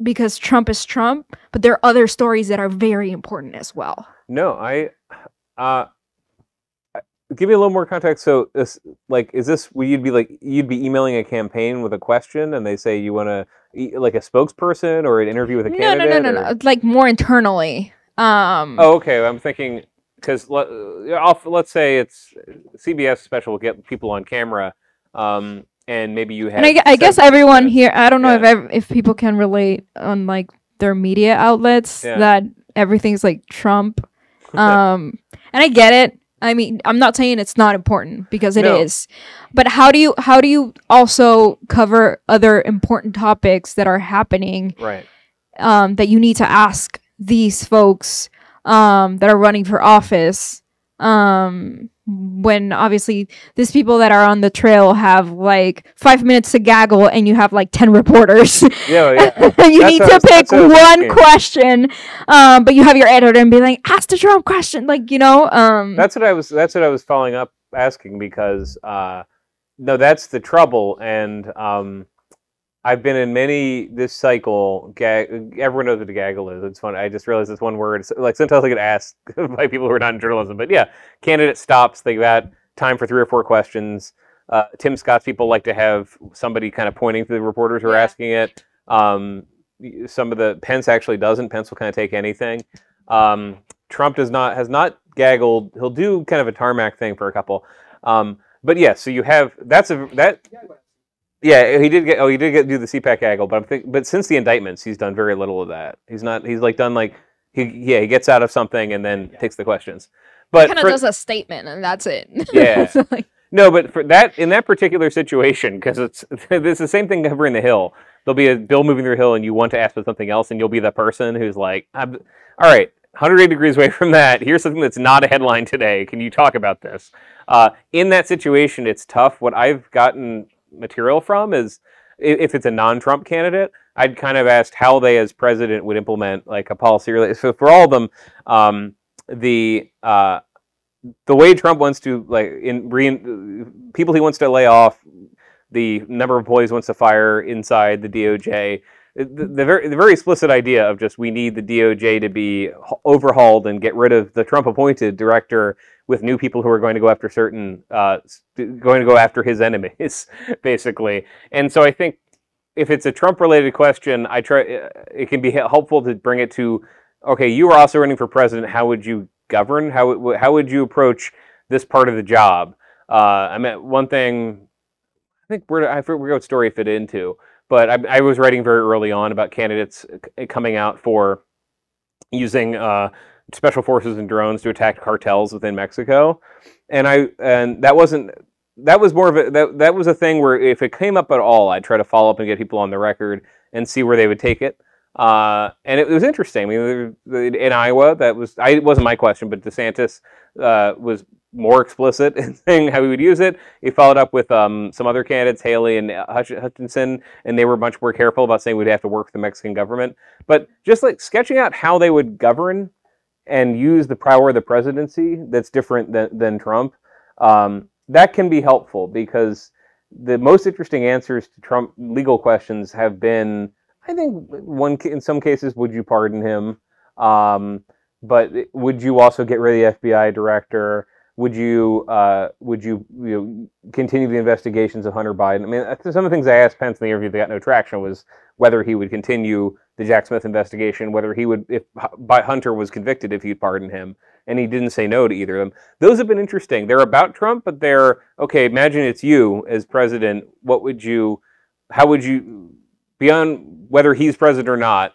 because trump is trump but there are other stories that are very important as well No, I. Uh, give me a little more context. So, this, like, is this where you'd be like you'd be emailing a campaign with a question, and they say you want to like a spokesperson or an interview with a no no candidate? no no or- no like more internally um Oh, okay. I'm thinking because let, uh, I'll, let's say it's CBS special will get people on camera, um, and maybe you have. and I, I guess everyone here i don't know if Yeah. ev- if people can relate on like their media outlets Yeah. that everything's like trump um and i get it i mean i'm not saying it's not important because it is, No. but how do you how do you also cover other important topics that are happening right. um that you need to ask these folks um that are running for office um when obviously these people that are on the trail have like five minutes to gaggle and you have like 10 reporters Yeah, yeah. you That's need to was- pick that's what I was one question um but you have your editor and be like ask the trump question like you know um That's what I was. That's what I was following up asking because uh, no, that's the trouble. And um, I've been in many this cycle. Gag, everyone knows what a gaggle is. It's funny. I just realized it's one word. Like sometimes I get asked by people who are not in journalism. But yeah, candidate stops. They got time for three or four questions. Uh, Tim Scott's people like to have somebody kind of pointing to the reporters who are Yeah. asking it. Um, some of the Pence actually doesn't. Pence will kind of take anything. Um, Trump does not has not gaggled. He'll do kind of a tarmac thing for a couple. Um, but yeah, so you have that's a that. Yeah, he did get. Oh, he did get do the CPAC gaggle, but I'm think, but since the indictments, he's done very little of that. He's not. He's like done like he yeah he gets out of something and then takes the questions. But kind of does a statement and that's it Yeah. So, like, no, but for that in that particular situation, because it's it's the same thing covering the hill. There'll be a bill moving through the hill, and you want to ask for something else, and you'll be the person who's like, I'm, "All right, 180 degrees away from that. Here's something that's not a headline today. Can you talk about this?" Uh, in that situation, it's tough. What I've gotten material from is if it's a non-Trump candidate, I'd kind of asked how they, as president, would implement like a policy. Related. So for all of them, um, the uh, the way Trump wants to like in re- people he wants to lay off, the number of employees wants to fire inside the DOJ. The, the very the very explicit idea of just we need the DOJ to be overhauled and get rid of the Trump appointed director with new people who are going to go after certain uh, going to go after his enemies basically. And so I think if it's a Trump related question, I try it can be helpful to bring it to okay, you are also running for president. How would you govern? How how would you approach this part of the job? Uh, I mean, one thing I think where I forget what story it fit into, but I, I was writing very early on about candidates c- coming out for using uh, special forces and drones to attack cartels within Mexico, and I and that wasn't that was more of a that that was a thing where if it came up at all, I'd try to follow up and get people on the record and see where they would take it. Uh, and it was interesting. I mean, in Iowa, that was I it wasn't my question, but DeSantis uh, was more explicit in saying how he would use it. He followed up with um, some other candidates, Haley and Hutch- Hutchinson, and they were much more careful about saying we'd have to work with the Mexican government. But just like sketching out how they would govern and use the power of the presidency that's different than, than Trump, um, that can be helpful because the most interesting answers to Trump legal questions have been, I think, one in some cases, would you pardon him? Um, but would you also get rid of the FBI director? Would you uh, would you, you know, continue the investigations of Hunter Biden? I mean, some of the things I asked Pence in the interview that got no traction was whether he would continue the Jack Smith investigation, whether he would, if by Hunter was convicted, if he'd pardon him, and he didn't say no to either of them. Those have been interesting. They're about Trump, but they're okay. Imagine it's you as president. What would you? How would you? Beyond whether he's president or not,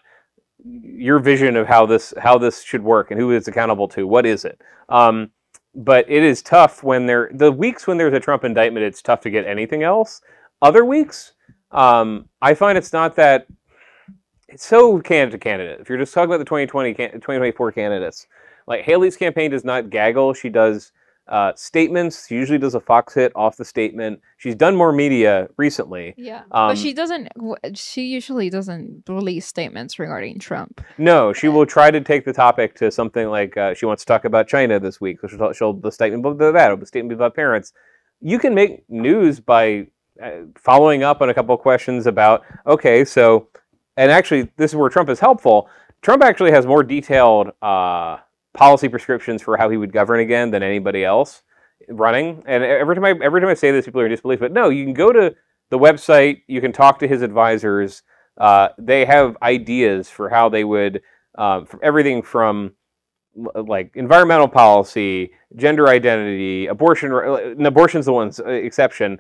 your vision of how this how this should work and who it's accountable to. What is it? Um, but it is tough when there the weeks when there's a Trump indictment. It's tough to get anything else. Other weeks, um, I find it's not that. It's so candidate to candidate. If you're just talking about the 2020 can, 2024 candidates, like Haley's campaign does not gaggle. She does uh, statements. She usually does a Fox hit off the statement. She's done more media recently. Yeah, Um, but she doesn't. She usually doesn't release statements regarding Trump. No, she will try to take the topic to something like uh, she wants to talk about China this week. So she'll, she'll the statement about that, or the statement about parents. You can make news by uh, following up on a couple of questions about okay, so and actually this is where Trump is helpful. Trump actually has more detailed uh, policy prescriptions for how he would govern again than anybody else running. And every time I every time I say this, people are in disbelief. But no, you can go to the website. You can talk to his advisors. Uh, they have ideas for how they would um, from everything from like environmental policy, gender identity, abortion. And abortion's the one exception.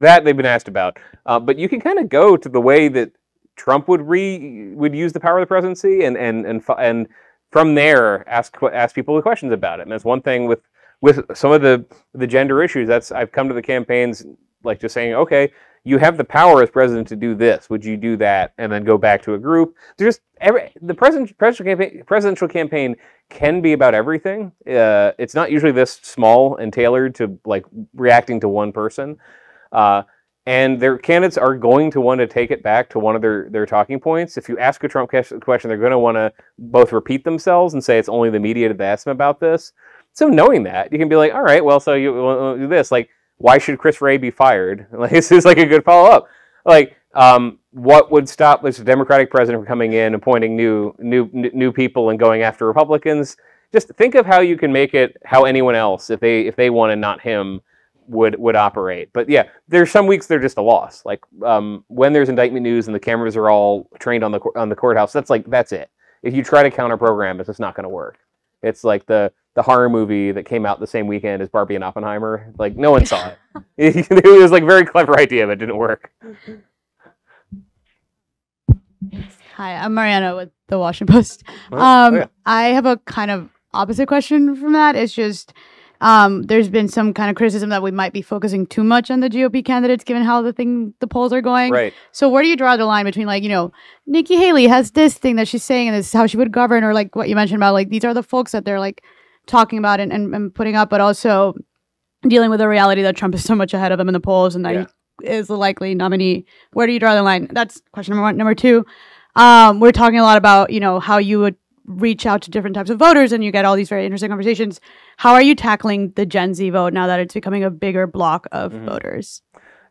That they've been asked about, uh, but you can kind of go to the way that Trump would re would use the power of the presidency, and and and and from there ask ask people the questions about it. And that's one thing with with some of the the gender issues. That's I've come to the campaigns like just saying, okay, you have the power as president to do this. Would you do that? And then go back to a group. There's every the president presidential campaign presidential campaign can be about everything. Uh, it's not usually this small and tailored to like reacting to one person. Uh, and their candidates are going to want to take it back to one of their, their talking points. If you ask a Trump question, they're going to want to both repeat themselves and say it's only the media that asked them about this. So knowing that, you can be like, all right, well, so you do this. Like, why should Chris Wray be fired? Like, this is like a good follow up. Like, um, what would stop this Democratic president from coming in, appointing new new new people, and going after Republicans? Just think of how you can make it how anyone else, if they if they want and not him, would would operate. But yeah, there's some weeks they're just a loss. Like um, when there's indictment news and the cameras are all trained on the on the courthouse, that's like that's it. If you try to counter program, it's just not going to work. It's like the the horror movie that came out the same weekend as Barbie and Oppenheimer. Like no one saw it. it was like a very clever idea, but it didn't work. Hi, I'm Mariana with the Washington Post. Oh, Um, yeah. I have a kind of opposite question from that. It's just um, there's been some kind of criticism that we might be focusing too much on the GOP candidates, given how the thing the polls are going. Right. So where do you draw the line between like you know Nikki Haley has this thing that she's saying and this is how she would govern, or like what you mentioned about like these are the folks that they're like talking about and, and, and putting up, but also dealing with the reality that Trump is so much ahead of them in the polls and that Yeah. he is the likely nominee. Where do you draw the line? That's question number one. Number two, um, we're talking a lot about you know how you would reach out to different types of voters and you get all these very interesting conversations. How are you tackling the Gen Z vote now that it's becoming a bigger block of Mhm. voters?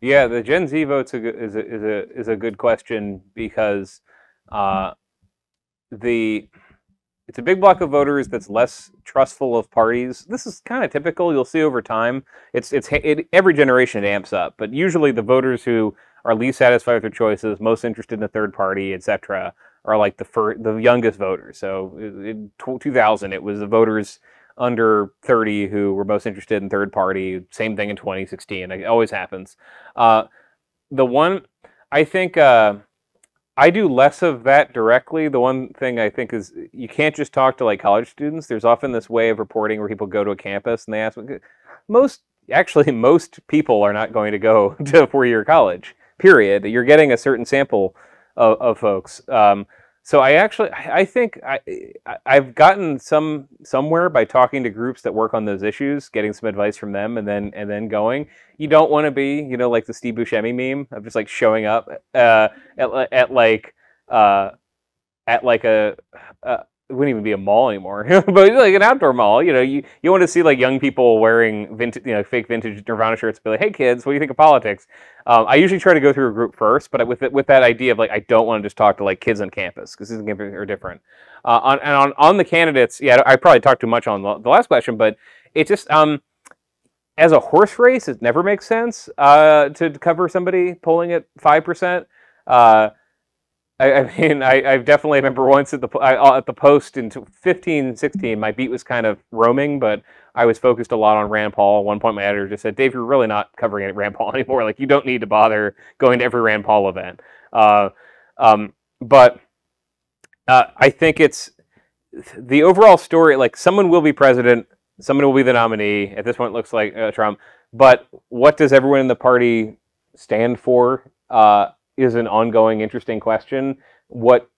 Yeah, the Gen Z vote's a is a is a is a good question because uh, the it's a big block of voters that's less trustful of parties. This is kind of typical. You'll see over time. It's it's it, every generation it amps up, but usually the voters who are least satisfied with their choices, most interested in the third party, etc., are like the fir- the youngest voters. So in 2000, it was the voters under 30 who were most interested in third party. Same thing in 2016. It always happens. Uh, the one I think uh, I do less of that directly. The one thing I think is you can't just talk to like college students. There's often this way of reporting where people go to a campus and they ask most actually most people are not going to go to a four-year college. Period. You're getting a certain sample of, of folks. Um, so I actually, I think I, I've gotten some somewhere by talking to groups that work on those issues, getting some advice from them, and then and then going. You don't want to be, you know, like the Steve Buscemi meme of just like showing up uh, at at like uh, at like a. Uh, it wouldn't even be a mall anymore, but like an outdoor mall. You know, you, you want to see like young people wearing vintage, you know, fake vintage Nirvana shirts. Be like, hey kids, what do you think of politics? Um, I usually try to go through a group first, but with with that idea of like I don't want to just talk to like kids on campus because kids on campus are different. Uh, on and on on the candidates, yeah, I probably talked too much on the, last question, but it just um as a horse race, it never makes sense uh, to cover somebody polling at five percent. Uh, I, I mean, I, I definitely remember once at the I, uh, at the post in 15, 16, my beat was kind of roaming, but I was focused a lot on Rand Paul. At one point, my editor just said, "Dave, you're really not covering Rand Paul anymore. Like, you don't need to bother going to every Rand Paul event." Uh, um, but uh, I think it's the overall story. Like, someone will be president, someone will be the nominee. At this point, it looks like uh, Trump. But what does everyone in the party stand for? Is an ongoing, interesting question. What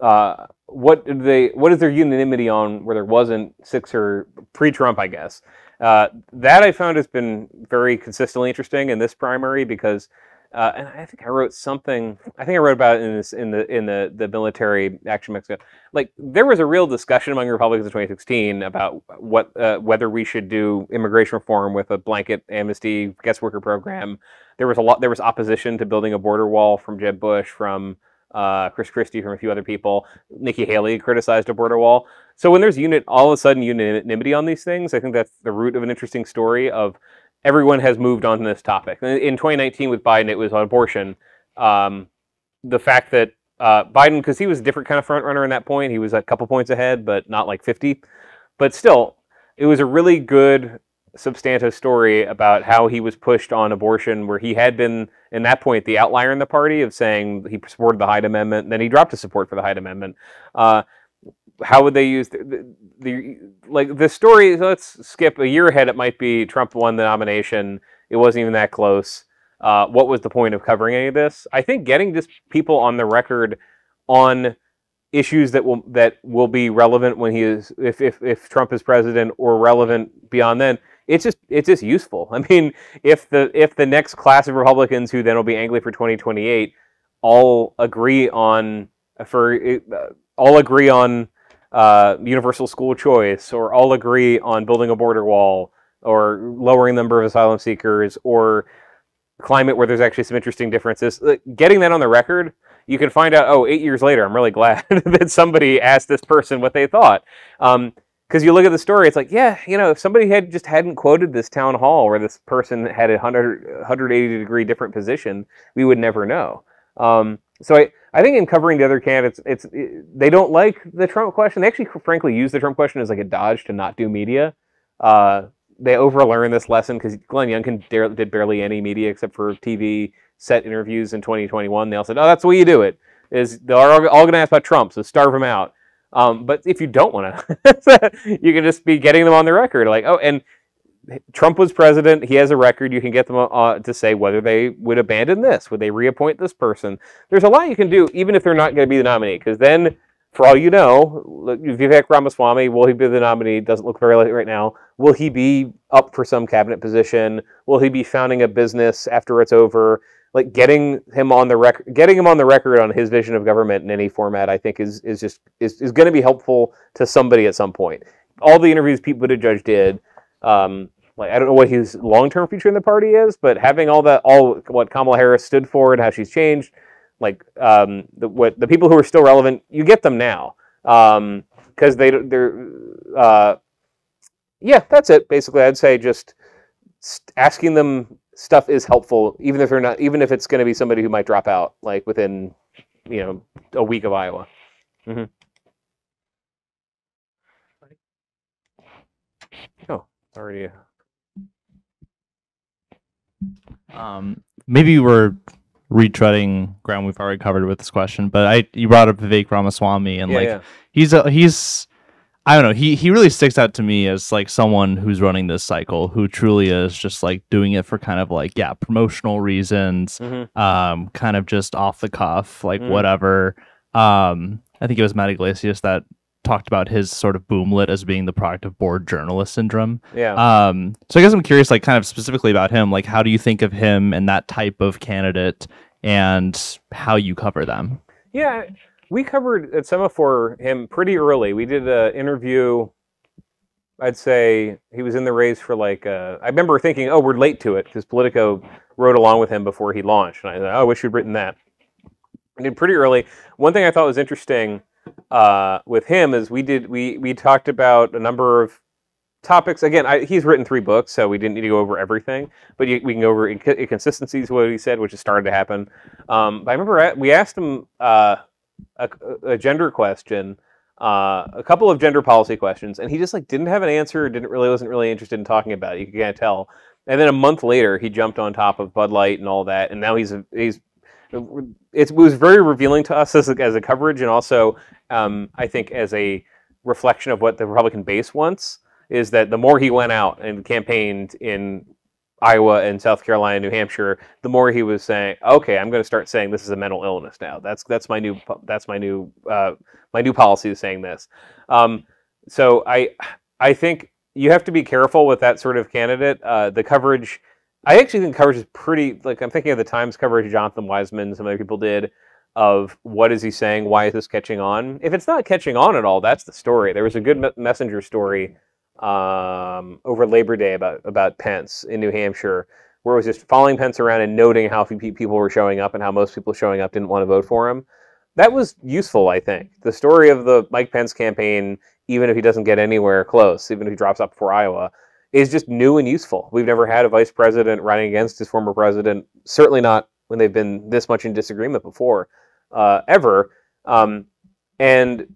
uh, what did they what is their unanimity on where there wasn't six or pre-Trump, I guess. Uh, that I found has been very consistently interesting in this primary because uh, and I think I wrote something. I think I wrote about it in this in the in the the military action Mexico. Like there was a real discussion among Republicans in 2016 about what uh, whether we should do immigration reform with a blanket amnesty guest worker program. There was a lot. There was opposition to building a border wall from Jeb Bush, from uh, Chris Christie, from a few other people. Nikki Haley criticized a border wall. So when there's unit, all of a sudden unanimity on these things, I think that's the root of an interesting story of everyone has moved on to this topic. In in 2019 with Biden, it was on abortion. Um, the fact that uh, Biden, because he was a different kind of front runner in that point, he was a couple points ahead, but not like 50. But still, it was a really good substantive story about how he was pushed on abortion, where he had been, in that point, the outlier in the party of saying he supported the Hyde Amendment, then he dropped his support for the Hyde Amendment. Uh, how would they use the, the, the like the story? Let's skip a year ahead. It might be Trump won the nomination. It wasn't even that close. Uh, what was the point of covering any of this? I think getting just people on the record on issues that will that will be relevant when he is if if, if Trump is president or relevant beyond then. It's just it's just useful. I mean, if the if the next class of Republicans who then will be angry for 2028 all agree on for uh, all agree on uh, universal school choice, or all agree on building a border wall, or lowering the number of asylum seekers, or climate where there's actually some interesting differences. Like, Getting that on the record, you can find out. Oh, eight years later, I'm really glad that somebody asked this person what they thought. Um, because you look at the story, it's like, yeah, you know, if somebody had just hadn't quoted this town hall where this person had a 100, 180 degree different position, we would never know. Um, so I, I think in covering the other candidates, it's it, they don't like the Trump question. They actually, frankly, use the Trump question as like a dodge to not do media. Uh, they overlearn this lesson because Glenn Youngkin dare, did barely any media except for TV set interviews in 2021. They all said, "Oh, that's the way you do it. Is they're all, all going to ask about Trump, so starve him out." Um, but if you don't want to, you can just be getting them on the record, like, "Oh, and Trump was president. He has a record. You can get them uh, to say whether they would abandon this, would they reappoint this person. There's a lot you can do, even if they're not going to be the nominee, because then, for all you know, Vivek Ramaswamy, will he be the nominee? Doesn't look very likely right now. Will he be up for some cabinet position? Will he be founding a business after it's over? Like getting him on the record, getting him on the record on his vision of government in any format, I think is is just is, is going to be helpful to somebody at some point. All the interviews Pete Buttigieg did. Um, like I don't know what his long term future in the party is, but having all that, all what Kamala Harris stood for and how she's changed, like um, the what the people who are still relevant, you get them now because they they're uh, yeah, that's it. Basically, I'd say just asking them stuff is helpful, even if they're not, even if it's going to be somebody who might drop out like within you know a week of Iowa. hmm Oh, already. Um, maybe we're retreading ground we've already covered with this question, but I you brought up Vivek Ramaswamy and Yeah, like yeah. he's a he's I don't know he he really sticks out to me as like someone who's running this cycle who truly is just like doing it for kind of like yeah promotional reasons, Mhm. um, kind of just off the cuff like Mm. whatever. Um, I think it was Matt Yglesias that talked about his sort of boomlet as being the product of bored journalist syndrome. Yeah. Um, so I guess I'm curious, like, kind of specifically about him. Like, how do you think of him and that type of candidate, and how you cover them? Yeah, we covered at Semafor him pretty early. We did an interview. I'd say he was in the race for like. Uh, I remember thinking, "Oh, we're late to it," because Politico wrote along with him before he launched, and I thought, "Oh, I wish we'd written that." We did pretty early. One thing I thought was interesting uh, with him is we did we we talked about a number of topics. Again, I, he's written three books, so we didn't need to go over everything, but you, we can go over inc- inconsistencies. What he said, which has started to happen. Um, but I remember at, we asked him uh, a, a gender question, uh, a couple of gender policy questions, and he just like didn't have an answer. Didn't really wasn't really interested in talking about it. You can't tell. And then a month later, he jumped on top of Bud Light and all that, and now he's he's it was very revealing to us as a, as a coverage, and also um, I think as a reflection of what the Republican base wants is that the more he went out and campaigned in Iowa and South Carolina, New Hampshire, the more he was saying, "Okay, I'm going to start saying this is a mental illness now. That's that's my new that's my new uh, my new policy is saying this." Um, so I I think you have to be careful with that sort of candidate. Uh, the coverage, I actually think coverage is pretty. Like I'm thinking of the Times coverage Jonathan Weisman, some other people did of what is he saying? Why is this catching on? If it's not catching on at all, that's the story. There was a good me- messenger story um, over Labor Day about about Pence in New Hampshire, where it was just following Pence around and noting how few people were showing up and how most people showing up didn't want to vote for him. That was useful, I think. The story of the Mike Pence campaign, even if he doesn't get anywhere close, even if he drops up for Iowa, is just new and useful. We've never had a vice president running against his former president, certainly not when they've been this much in disagreement before, uh, ever. Um, and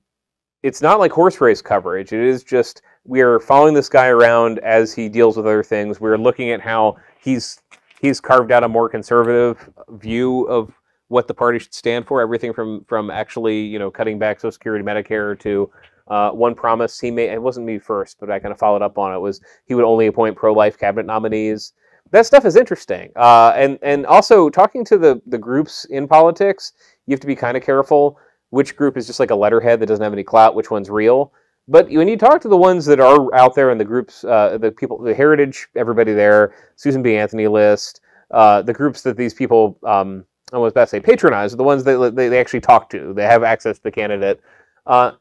it's not like horse race coverage. It is just we are following this guy around as he deals with other things. We're looking at how he's he's carved out a more conservative view of what the party should stand for. Everything from from actually you know cutting back Social Security, Medicare to uh, one promise he made. It wasn't me first, but I kind of followed up on it. Was he would only appoint pro-life cabinet nominees. That stuff is interesting, uh, and and also talking to the the groups in politics, you have to be kind of careful. Which group is just like a letterhead that doesn't have any clout? Which one's real? But when you talk to the ones that are out there in the groups, uh, the people, the Heritage, everybody there, Susan B. Anthony list, uh, the groups that these people, um, I was about to say patronize, the ones that they, they actually talk to. They have access to the candidate. Uh,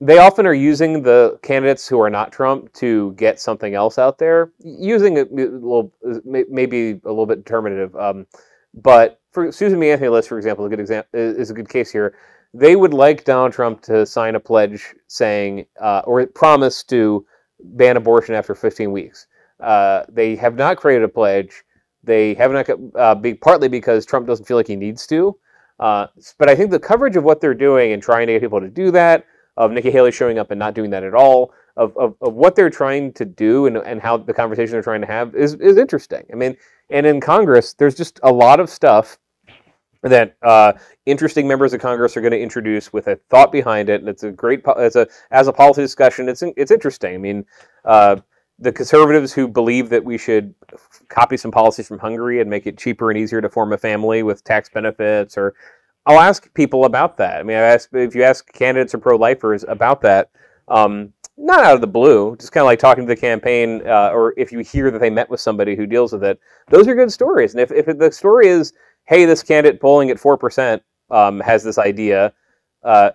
they often are using the candidates who are not Trump to get something else out there, using a, little, maybe a little bit determinative. Um, but for Susan B. Anthony list, for example, is a good example is a good case here they would like Donald Trump to sign a pledge saying uh, or promise to ban abortion after 15 weeks. Uh, they have not created a pledge. They have not, uh, be, partly because Trump doesn't feel like he needs to. Uh, but I think the coverage of what they're doing and trying to get people to do that, of Nikki Haley showing up and not doing that at all, of, of, of what they're trying to do and, and how the conversation they're trying to have is, is interesting. I mean, and in Congress, there's just a lot of stuff that uh, interesting members of Congress are going to introduce with a thought behind it, and it's a great as a as a policy discussion. It's it's interesting. I mean, uh, the conservatives who believe that we should copy some policies from Hungary and make it cheaper and easier to form a family with tax benefits, or I'll ask people about that. I mean, I ask if you ask candidates or pro-lifers about that. Um, not out of the blue, just kind of like talking to the campaign, uh, or if you hear that they met with somebody who deals with it, those are good stories. And if, if the story is hey, this candidate polling at four percent um, has this idea. Uh,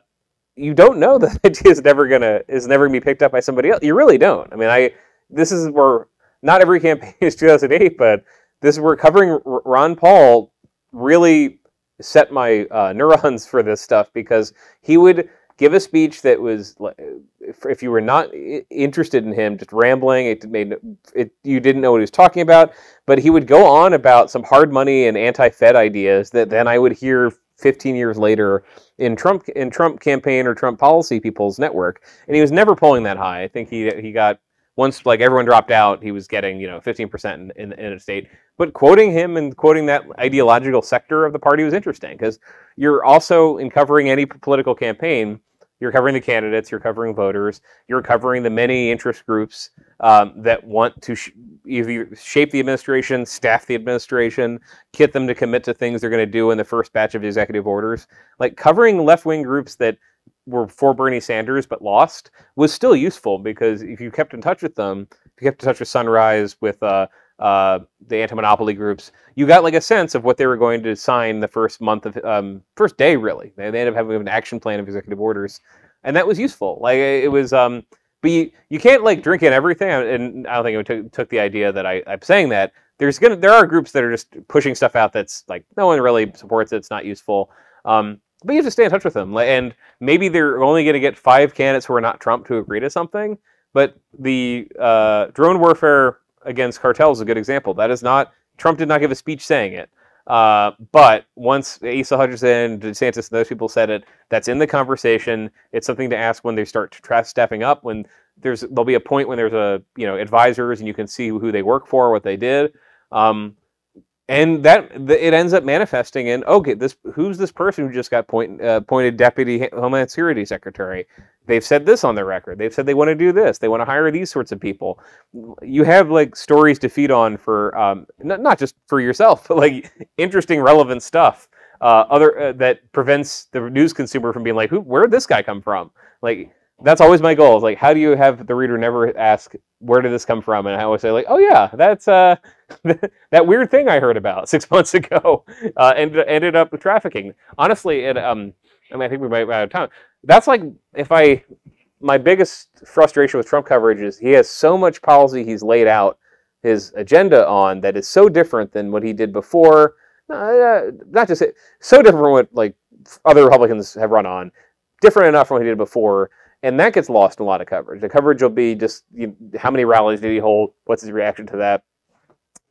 you don't know that idea is never gonna is never gonna be picked up by somebody else. You really don't. I mean, I this is where not every campaign is 2008, but this is where covering Ron Paul really set my uh, neurons for this stuff because he would give a speech that was if, you were not interested in him just rambling it made it you didn't know what he was talking about but he would go on about some hard money and anti-fed ideas that then i would hear 15 years later in trump in trump campaign or trump policy people's network. And he was never polling that high. I think he he got once like everyone dropped out he was getting you know 15% in, in, in a state but quoting him and quoting that ideological sector of the party was interesting because you're also in covering any political campaign You're covering the candidates. You're covering voters. You're covering the many interest groups um, that want to sh- either shape the administration, staff the administration, get them to commit to things they're going to do in the first batch of executive orders. Like covering left wing groups that were for Bernie Sanders but lost was still useful because if you kept in touch with them, if you kept in touch with Sunrise, with uh, uh, the anti-monopoly groups, you got like a sense of what they were going to sign the first month of um, first day. Really, they, they ended up having an action plan of executive orders, and that was useful. Like it was, um, but you, you can't like drink in everything. And I don't think it took, took the idea that I, I'm saying that there's gonna there are groups that are just pushing stuff out that's like no one really supports it. It's not useful. Um, but you have to stay in touch with them, and maybe they're only going to get five candidates who are not Trump to agree to something. But the uh, drone warfare against cartels is a good example. That is not Trump did not give a speech saying it. Uh, but once Asa Hutchinson, DeSantis, and those people said it, that's in the conversation. It's something to ask when they start tra- staffing up. When there's there'll be a point when there's a you know advisors and you can see who they work for, what they did. Um, and that th- it ends up manifesting in okay, this who's this person who just got point, uh, appointed deputy Homeland Security Secretary? They've said this on their record. They've said they want to do this. They want to hire these sorts of people. You have like stories to feed on for um, not not just for yourself, but like interesting, relevant stuff. Uh, other uh, that prevents the news consumer from being like, who, where did this guy come from? Like that's always my goal. Is like, how do you have the reader never ask where did this come from? And I always say like, oh yeah, that's uh, that weird thing I heard about six months ago, uh, and ended up with trafficking. Honestly, it um, I mean, I think we might be out of time. That's like if I, my biggest frustration with Trump coverage is he has so much policy he's laid out his agenda on that is so different than what he did before. Uh, not just so different from what like other Republicans have run on, different enough from what he did before and that gets lost in a lot of coverage. The coverage will be just you know, how many rallies did he hold? What's his reaction to that?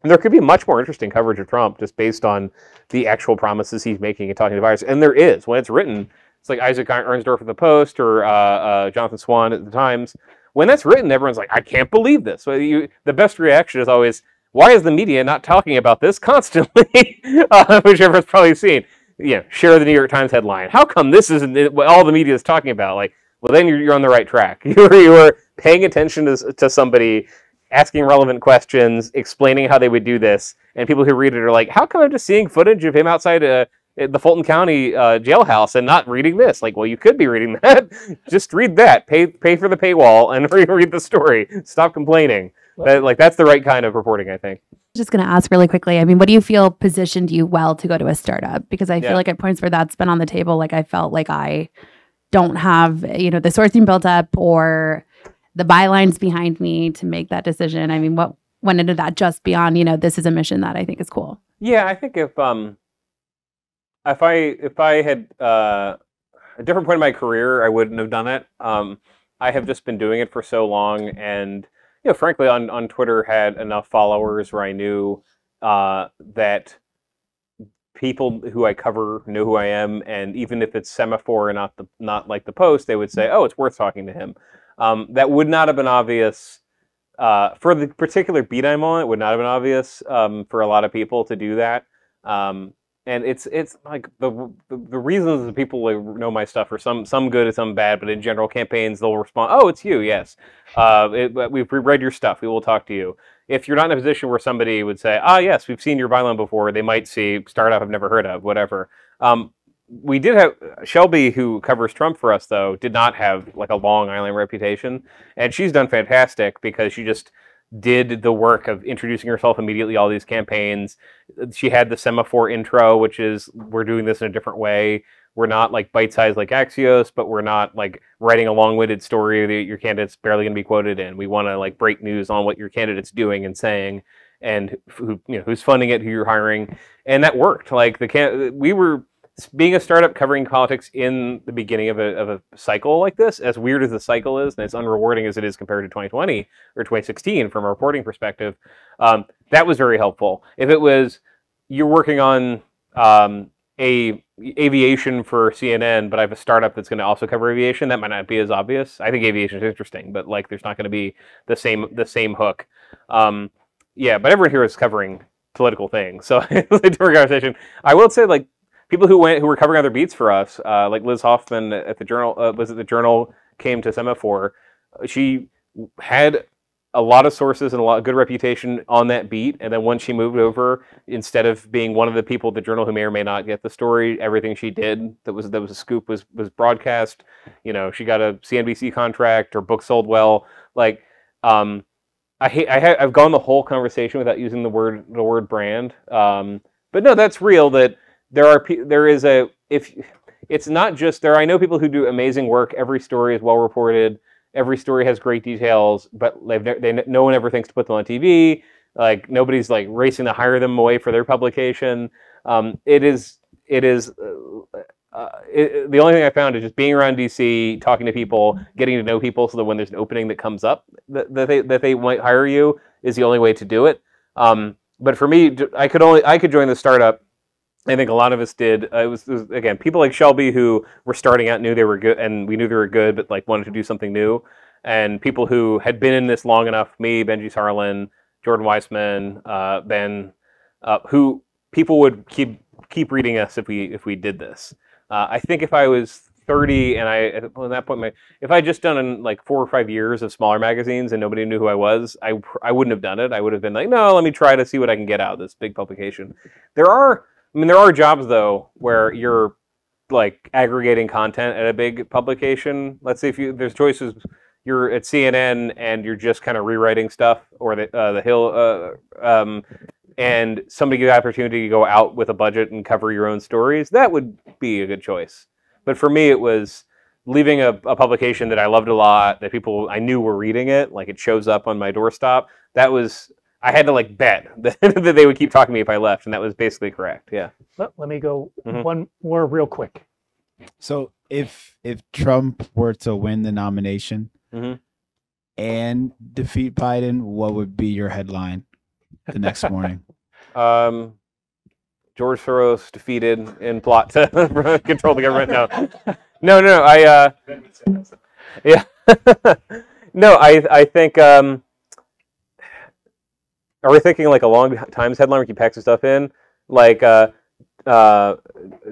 And there could be much more interesting coverage of Trump just based on the actual promises he's making and talking to voters. And there is when it's written. It's like Isaac Arnsdorf at the Post or uh, uh, Jonathan Swan at the Times. When that's written, everyone's like, "I can't believe this." So you, the best reaction is always, "Why is the media not talking about this constantly?" uh, which everyone's probably seen. You know, share the New York Times headline. How come this isn't all the media is talking about? Like, well, then you're, you're on the right track. You're, you're paying attention to, to somebody, asking relevant questions, explaining how they would do this, and people who read it are like, how come I'm just seeing footage of him outside a, uh, the Fulton County uh, jailhouse and not reading this? Like, well, you could be reading that. just read that. Pay pay for the paywall and read the story. Stop complaining. That, like that's the right kind of reporting, I think. Just going to ask really quickly. I mean, what do you feel positioned you well to go to a startup? Because I feel Yeah. like at points where that's been on the table, like I felt like I don't have, you know, the sourcing built up or the bylines behind me to make that decision. I mean, what went into that just beyond, you know, this is a mission that I think is cool. Yeah, I think if um if I if I had uh, a different point in my career, I wouldn't have done it. Um, I have just been doing it for so long, and you know, frankly, on on Twitter had enough followers where I knew uh, that people who I cover know who I am, and even if it's Semafor and not the not like the post, they would say, "Oh, it's worth talking to him." Um, that would not have been obvious uh, for the particular beat I'm on. It would not have been obvious um, for a lot of people to do that. Um, and it's it's like the, the the reasons that people know my stuff are some some good and some bad, but in general campaigns they'll respond, "Oh, it's you, yes. Uh, it, we've read your stuff. We will talk to you." If you're not in a position where somebody would say, "Ah, yes, we've seen your byline before," they might see startup I've never heard of, whatever. Um, we did have Shelby, who covers Trump for us, though, did not have like a Long Island reputation, and she's done fantastic because she just did the work of introducing herself immediately all these campaigns. She had the Semafor intro, which is we're doing this in a different way. We're not like bite sized like Axios, but we're not like writing a long winded story that your candidate's barely going to be quoted in. We want to like break news on what your candidate's doing and saying, and who you know who's funding it, who you're hiring, and that worked. Like the can we were being a startup covering politics in the beginning of a, of a cycle like this, as weird as the cycle is, and as unrewarding as it is compared to 2020 or 2016 from a reporting perspective, um, that was very helpful. If it was you're working on um, a aviation for CNN, but I have a startup that's going to also cover aviation, that might not be as obvious. I think aviation is interesting, but like there's not going to be the same the same hook. Um, yeah, but everyone here is covering political things, so it's a different conversation. I will say like people who went who were covering other beats for us, uh, like Liz Hoffman at the Journal. Uh, was it the Journal came to Semafor? She had a lot of sources and a lot of good reputation on that beat. And then once she moved over, instead of being one of the people at the journal who may or may not get the story, everything she did that was that was a scoop was was broadcast. You know, she got a CNBC contract, her book sold well. Like, um, I hate I ha- I've gone the whole conversation without using the word the word brand. Um, but no, that's real. That there are there is a if it's not just there. I know people who do amazing work. Every story is well reported every story has great details, but they've ne- they, no one ever thinks to put them on TV. Like nobody's like racing to hire them away for their publication. Um, it is it is uh, uh, it, the only thing I found is just being around DC, talking to people, getting to know people, so that when there's an opening that comes up that, that they that they might hire you is the only way to do it. Um, but for me, I could only I could join the startup I think a lot of us did. Uh, it, was, it, was, again people like Shelby who were starting out knew they were good, and we knew they were good, but like wanted to do something new. And people who had been in this long enough, me, Benji Sarlin, Jordan Weissmann, uh, Ben, uh, who people would keep keep reading us if we if we did this. Uh, I think if I was 30 and I at that point my if I just done in like four or five years of smaller magazines and nobody knew who I was, I I wouldn't have done it. I would have been like, no, let me try to see what I can get out of this big publication. There are I mean, there are jobs though where you're like aggregating content at a big publication. Let's say if you there's choices, you're at CNN and you're just kind of rewriting stuff, or the uh, the Hill, uh, um, and somebody gives the opportunity to go out with a budget and cover your own stories. That would be a good choice. But for me, it was leaving a, a publication that I loved a lot, that people I knew were reading it, like it shows up on my doorstop. That was I had to like bet that, that they would keep talking to me if I left, and that was basically correct. Yeah. Let, let me go Mhm. one more real quick. So if if Trump were to win the nomination Mhm. and defeat Biden, what would be your headline the next morning? Um, George Soros defeated in plot to control the government. No, no, no. I uh, yeah. no, I I think um, are we thinking like a long times headline where you pack some stuff in, like uh, uh,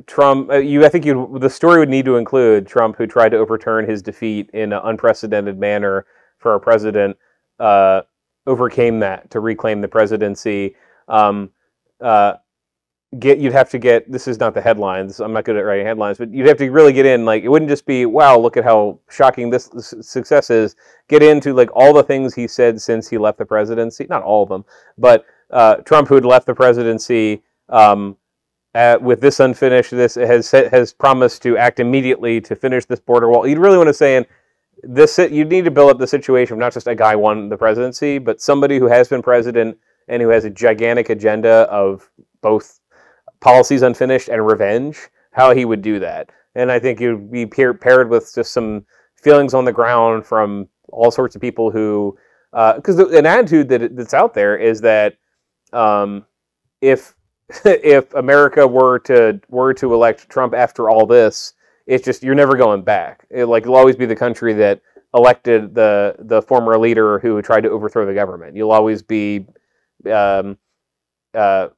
Trump? Uh, you I think you the story would need to include Trump who tried to overturn his defeat in an unprecedented manner for our president. Uh, overcame that to reclaim the presidency. Um, uh, get you'd have to get this is not the headlines. I'm not good at writing headlines, but you'd have to really get in. Like it wouldn't just be wow, look at how shocking this, success is. Get into like all the things he said since he left the presidency. Not all of them, but uh, Trump, who had left the presidency. Um, uh, with this unfinished, this has has promised to act immediately to finish this border wall. You'd really want to say in this you need to build up the situation of not just a guy won the presidency, but somebody who has been president and who has a gigantic agenda of both policies unfinished and revenge. How he would do that, and I think would be pair, paired with just some feelings on the ground from all sorts of people who, because an attitude that that's out there is that um, if if America were to were to elect Trump after all this, it's just you're never going back. It, like it'll always be the country that elected the the former leader who tried to overthrow the government. You'll always be, um, uh,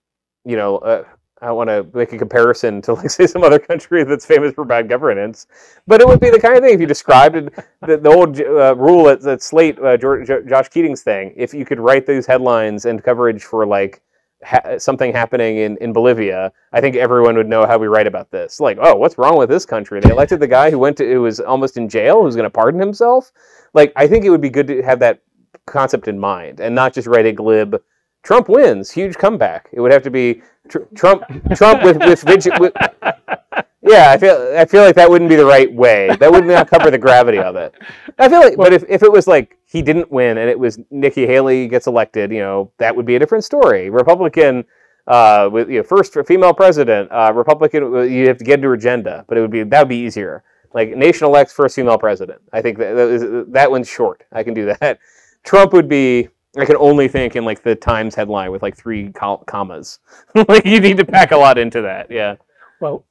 you know, uh, I want to make a comparison to like say some other country that's famous for bad governance, but it would be the kind of thing if you described it, the, the old uh, rule at, at Slate, uh, George, Josh Keating's thing. If you could write those headlines and coverage for like ha- something happening in, in Bolivia, I think everyone would know how we write about this. Like, oh, what's wrong with this country? They elected the guy who went to who was almost in jail, who's going to pardon himself. Like, I think it would be good to have that concept in mind and not just write a glib. Trump wins, huge comeback. It would have to be tr- Trump, Trump with with, vigi- with yeah. I feel I feel like that wouldn't be the right way. That would not cover the gravity of it. I feel like, but if, if it was like he didn't win and it was Nikki Haley gets elected, you know, that would be a different story. Republican uh, with you know, first female president, uh, Republican, uh, you have to get into agenda, but it would be that would be easier. Like nation elects first female president. I think that that, is, that one's short. I can do that. Trump would be. I can only think in like the Times headline with like three commas. like you need to pack a lot into that. Yeah. Well,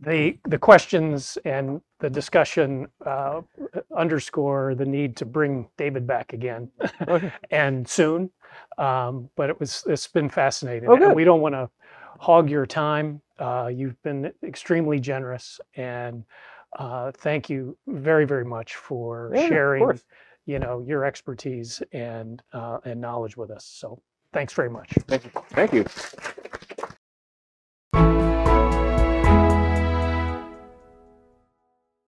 the the questions and the discussion uh, underscore the need to bring David back again, and soon. Um, but it was it's been fascinating. Oh. And we don't want to hog your time. Uh, you've been extremely generous, and uh, thank you very, very much for Yeah, of sharing, course. You know, your expertise and uh, and knowledge with us. So, thanks very much. Thank you. Thank you.